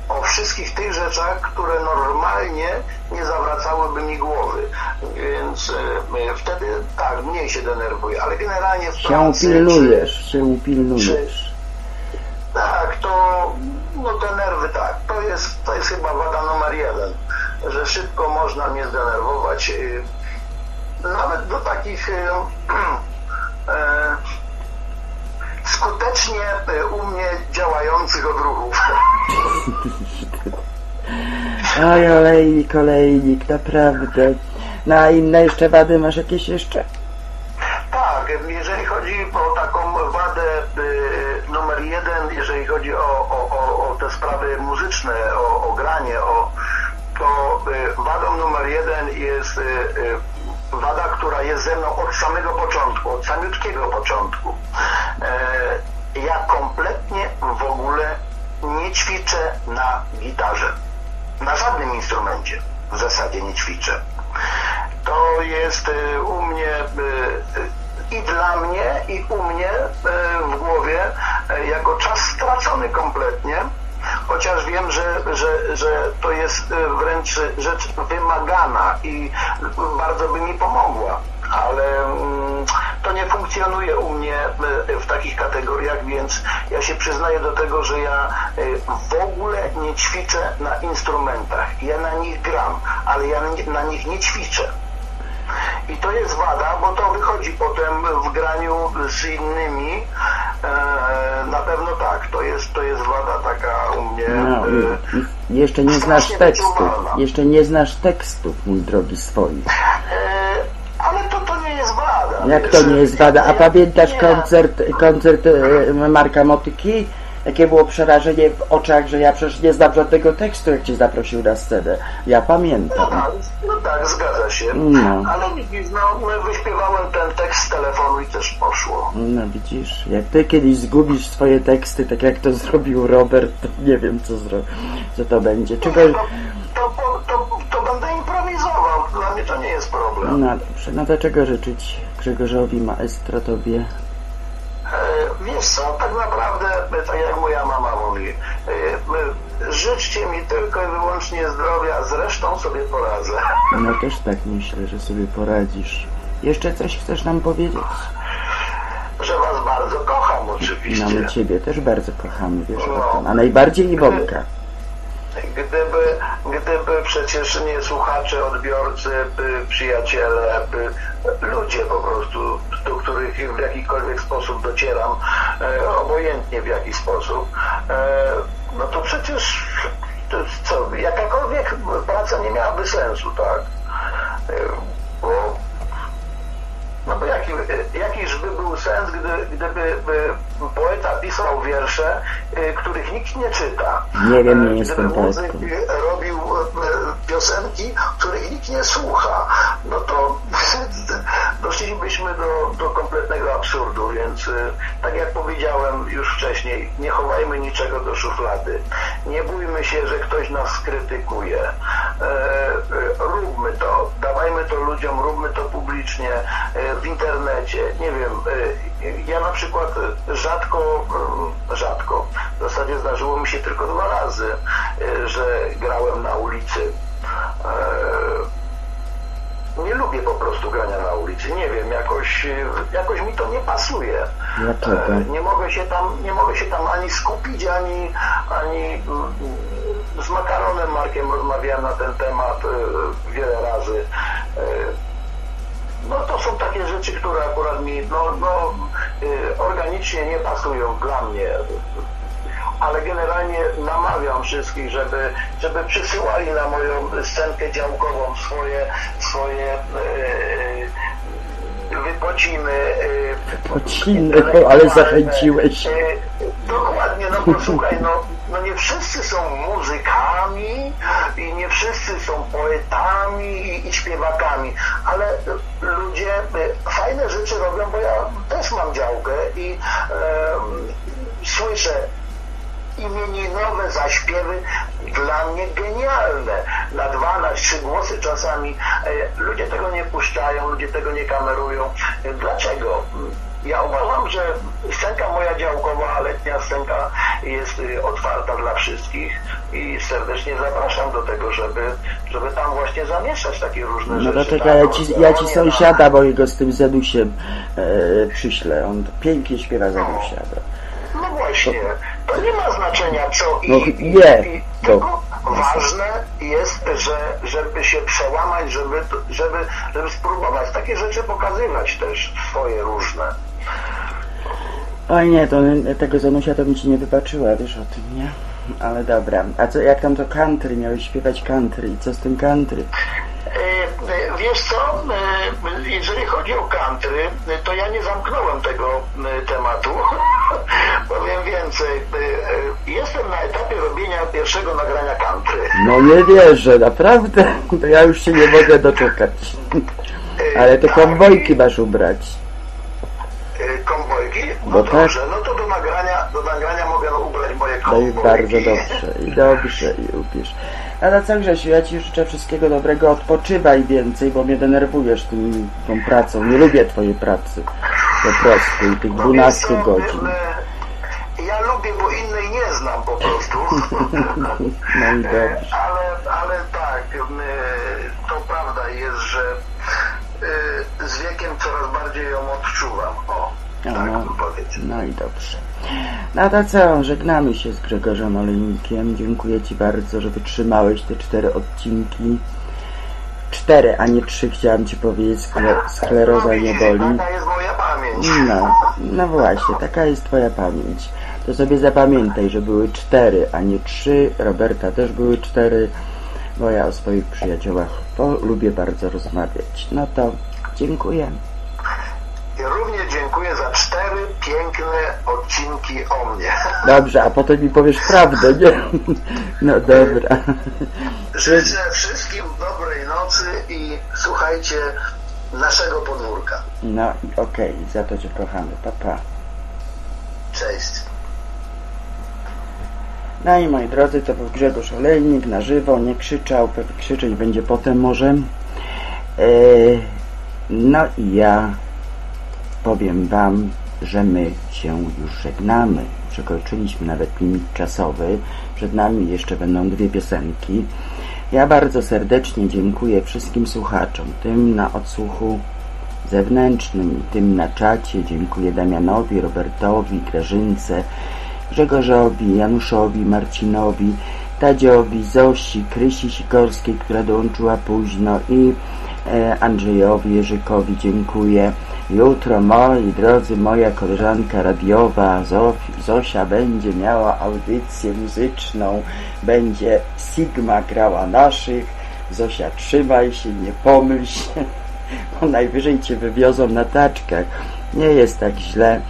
o wszystkich tych rzeczach, które normalnie nie zawracałyby mi głowy. Więc e, wtedy tak, mniej się denerwuję, ale generalnie w Się pracy, czy- upilnujesz, się upilnujesz. tak, to no te nerwy tak, to jest, to jest chyba wada numer jeden, że szybko można mnie zdenerwować, y, nawet do takich y, <clears throat> e, skutecznie y, u mnie działających odruchów. <laughs> Oj, olejnik, olejnik, naprawdę. No a inne jeszcze wady masz jakieś jeszcze? Tak, jeżeli chodzi o taką wadę y, numer jeden, jeżeli chodzi o, o, o, o te sprawy muzyczne, o, granie, o, to y, wadą numer jeden jest y, wada, która jest ze mną od samego początku, od samiutkiego początku. E, ja kompletnie w ogóle nie ćwiczę na gitarze. Na żadnym instrumencie w zasadzie nie ćwiczę. To jest y, u mnie y, i dla mnie, i u mnie y, w głowie jako czas stracony kompletnie, chociaż wiem, że, że, że to jest wręcz rzecz wymagana i bardzo by mi pomogła, ale mm, to nie funkcjonuje u mnie y, w takich kategoriach, więc ja się przyznaję do tego, że ja y, w ogóle nie ćwiczę na instrumentach. Ja na nich gram, ale ja na nich nie ćwiczę. I to jest wada, bo to wychodzi potem w graniu z innymi. E, na pewno tak, to jest, to jest wada taka u mnie. No, e, jeszcze nie znasz tekstów. Jeszcze nie znasz tekstów, mój drogi swoich. Jak to nie jest wada? A pamiętasz koncert, koncert e, Marka Motyki? Jakie było przerażenie w oczach, że ja przecież nie znam żadnego tekstu, jak cię zaprosił na scenę. Ja No pamiętam. tak, no tak, zgadza się. No. Ale widzisz, no, wyśpiewałem ten tekst z telefonu i też poszło. No widzisz, jak ty kiedyś zgubisz swoje teksty, tak jak to zrobił Robert, to nie wiem co, zro... co to będzie. Czego... To, to, to, to będę improwizował, dla mnie to nie jest problem. No dobrze, no to czego życzyć Grzegorzowi Maestro tobie? E, Wiesz co, tak naprawdę, e, tak jak moja mama mówi, e, życzcie mi tylko i wyłącznie zdrowia, zresztą sobie poradzę. <laughs> No też tak myślę, że sobie poradzisz. Jeszcze coś chcesz nam powiedzieć? Że was bardzo kocham No oczywiście. my ciebie też bardzo kochamy, wiesz o No. A najbardziej Iwonka. Gdyby, gdyby przecież nie słuchacze, odbiorcy, przyjaciele, ludzie po prostu, do których w jakikolwiek sposób docieram, e, obojętnie w jaki sposób, e, no to przecież to co, jakakolwiek praca nie miałaby sensu, tak? E, Bo no bo jaki, jakiż by był sens, gdy, gdyby by poeta pisał wiersze, y, których nikt nie czyta. Nie wiem, nie jestem Gdyby muzyk y, robił e, piosenki, których nikt nie słucha, no to <laughs> doszlibyśmy do, do kompletnego absurdu, więc y, tak jak powiedziałem już wcześniej, nie chowajmy niczego do szuflady. Nie bójmy się, że ktoś nas skrytykuje. E, e, róbmy to, dawajmy to ludziom, róbmy to publicznie, e, w internecie. Nie wiem, e, ja na przykład rzadko, e, rzadko, w zasadzie zdarzyło mi się tylko dwa razy, e, że grałem na ulicy. Nie lubię po prostu grania na ulicy. Nie wiem, jakoś, jakoś mi to nie pasuje. Dlaczego? E, Nie mogę się tam, nie mogę się tam ani skupić, ani, ani z Makaronem Markiem rozmawiałem na ten temat wiele razy. No to są takie rzeczy, które akurat mi, no, no y, organicznie nie pasują dla mnie. Ale generalnie namawiam wszystkich, żeby, żeby przysyłali na moją scenkę działkową swoje, swoje e, wypociny. e, Wypociny, no, ale zachęciłeś. E, Dokładnie, no posłuchaj, no, no nie wszyscy są muzykami i nie wszyscy są poetami i, i śpiewakami, ale ludzie e, fajne rzeczy robią, bo ja też mam działkę i em, słyszę imieninowe zaśpiewy dla mnie genialne. Na dwa, na trzy głosy czasami. E, Ludzie tego nie puszczają, ludzie tego nie kamerują. E, Dlaczego? Ja uważam, że scenka moja działkowa, letnia scenka jest y, otwarta dla wszystkich i serdecznie zapraszam do tego, żeby, żeby tam właśnie zamieszać takie różne No rzeczy. to czekaj, tak? ja ci, ja ci No, nie sąsiada mojego z tym Zedusiem e, przyślę. On pięknie śpiewa Zedusia. Właśnie, to nie ma znaczenia co i, No, i, nie, i to- tylko ważne jest, że, żeby się przełamać, żeby, żeby, żeby spróbować takie rzeczy pokazywać też swoje różne. Oj nie, to tego Zenusia to mi ci nie wybaczyła, wiesz o tym, nie? Ale dobra. A co, jak tam to country? Miałeś śpiewać country. I co z tym country? Wiesz co, e, jeżeli chodzi o country, to ja nie zamknąłem tego e, tematu. <laughs> Powiem więcej. E, Jestem na etapie robienia pierwszego nagrania country. No nie wierzę, naprawdę. To ja już się nie mogę doczekać. Ale te tak, konwojki masz ubrać. Konwojki? No Bo tak- dobrze, no to do nagrania, do nagrania mogę ubrać moje No i konwojki. bardzo <laughs> dobrze, i dobrze, i ubierz. A na co Grzesiu, ja Ci życzę wszystkiego dobrego, odpoczywaj więcej, bo mnie denerwujesz tym, tą pracą. Nie lubię Twojej pracy, po prostu, i tych No 12 wiesz co, godzin. e, Ja lubię, bo innej nie znam po prostu. <laughs> No i dobrze. Ale, ale tak, m, to prawda jest, że y, z wiekiem coraz bardziej ją odczuwam. O, tak no. bym powiedział. No i dobrze. No to co, żegnamy się z Grzegorzem Olejnikiem. Dziękuję Ci bardzo, że wytrzymałeś te cztery odcinki. Cztery, a nie trzy, chciałam Ci powiedzieć, skle- skleroza nie boli. Taka jest moja pamięć. No, no właśnie, taka jest Twoja pamięć. To sobie zapamiętaj, że były cztery, a nie trzy. Roberta też były cztery, bo ja o swoich przyjaciołach lubię bardzo rozmawiać. No to dziękuję. I również dziękuję za cztery piękne odcinki o mnie. <laughs> Dobrze, a potem mi powiesz prawdę, nie? No dobra. Życzę wszystkim dobrej nocy i słuchajcie naszego podwórka. No okej, za to Cię kochamy. Pa, pa. Cześć. No i moi drodzy, to był Grzegorz Olejnik na żywo, nie krzyczał, pewnie krzyczeć będzie potem może. Eee, no i ja powiem Wam, że my się już żegnamy. Przekroczyliśmy nawet limit czasowy. Przed nami jeszcze będą dwie piosenki. Ja bardzo serdecznie dziękuję wszystkim słuchaczom, tym na odsłuchu zewnętrznym i tym na czacie. Dziękuję Damianowi, Robertowi, Grażynce, Grzegorzowi, Januszowi, Marcinowi, Tadziowi, Zosi, Krysi Sikorskiej, która dołączyła późno i e, Andrzejowi Jerzykowi dziękuję. Jutro, moi drodzy, moja koleżanka radiowa Zosia będzie miała audycję muzyczną, będzie Sigma grała naszych. Zosia, trzymaj się, nie pomyl się, bo najwyżej cię wywiozą na taczkach. Nie jest tak źle.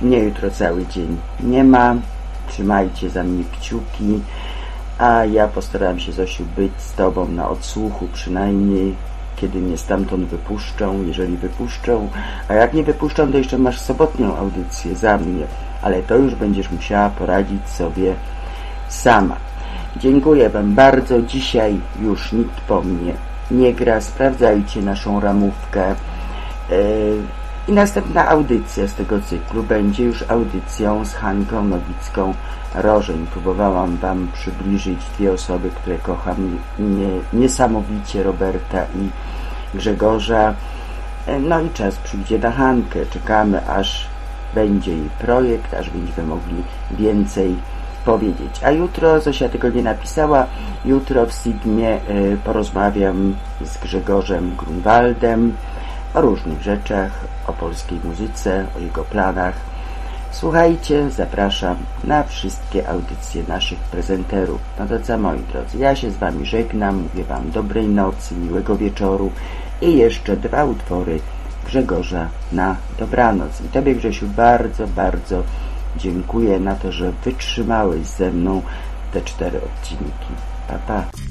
Mnie jutro cały dzień nie ma. Trzymajcie za mnie kciuki. A ja postaram się, Zosiu, być z Tobą na odsłuchu przynajmniej, kiedy mnie stamtąd wypuszczą, jeżeli wypuszczą. A jak nie wypuszczą, to jeszcze masz sobotnią audycję za mnie. Ale to już będziesz musiała poradzić sobie sama. Dziękuję Wam bardzo. Dzisiaj już nikt po mnie nie gra. Sprawdzajcie naszą ramówkę. Yy, I następna audycja z tego cyklu będzie już audycją z Hanką Nowicką Rożeń. Próbowałam Wam przybliżyć dwie osoby, które kocham nie, niesamowicie, Roberta i Grzegorza. E, No i czas przyjdzie na Hankę. Czekamy, aż będzie jej projekt, aż będziemy mogli więcej powiedzieć. A jutro, Zosia tego nie napisała, jutro w Sigmie y, porozmawiam z Grzegorzem Grunwaldem o różnych rzeczach, o polskiej muzyce, o jego planach Słuchajcie, zapraszam na wszystkie audycje naszych prezenterów. No to co moi drodzy, ja się z Wami żegnam, mówię Wam dobrej nocy, miłego wieczoru i jeszcze dwa utwory Grzegorza na dobranoc. I Tobie Grzesiu bardzo, bardzo dziękuję na to, że wytrzymałeś ze mną te cztery odcinki. Pa, pa.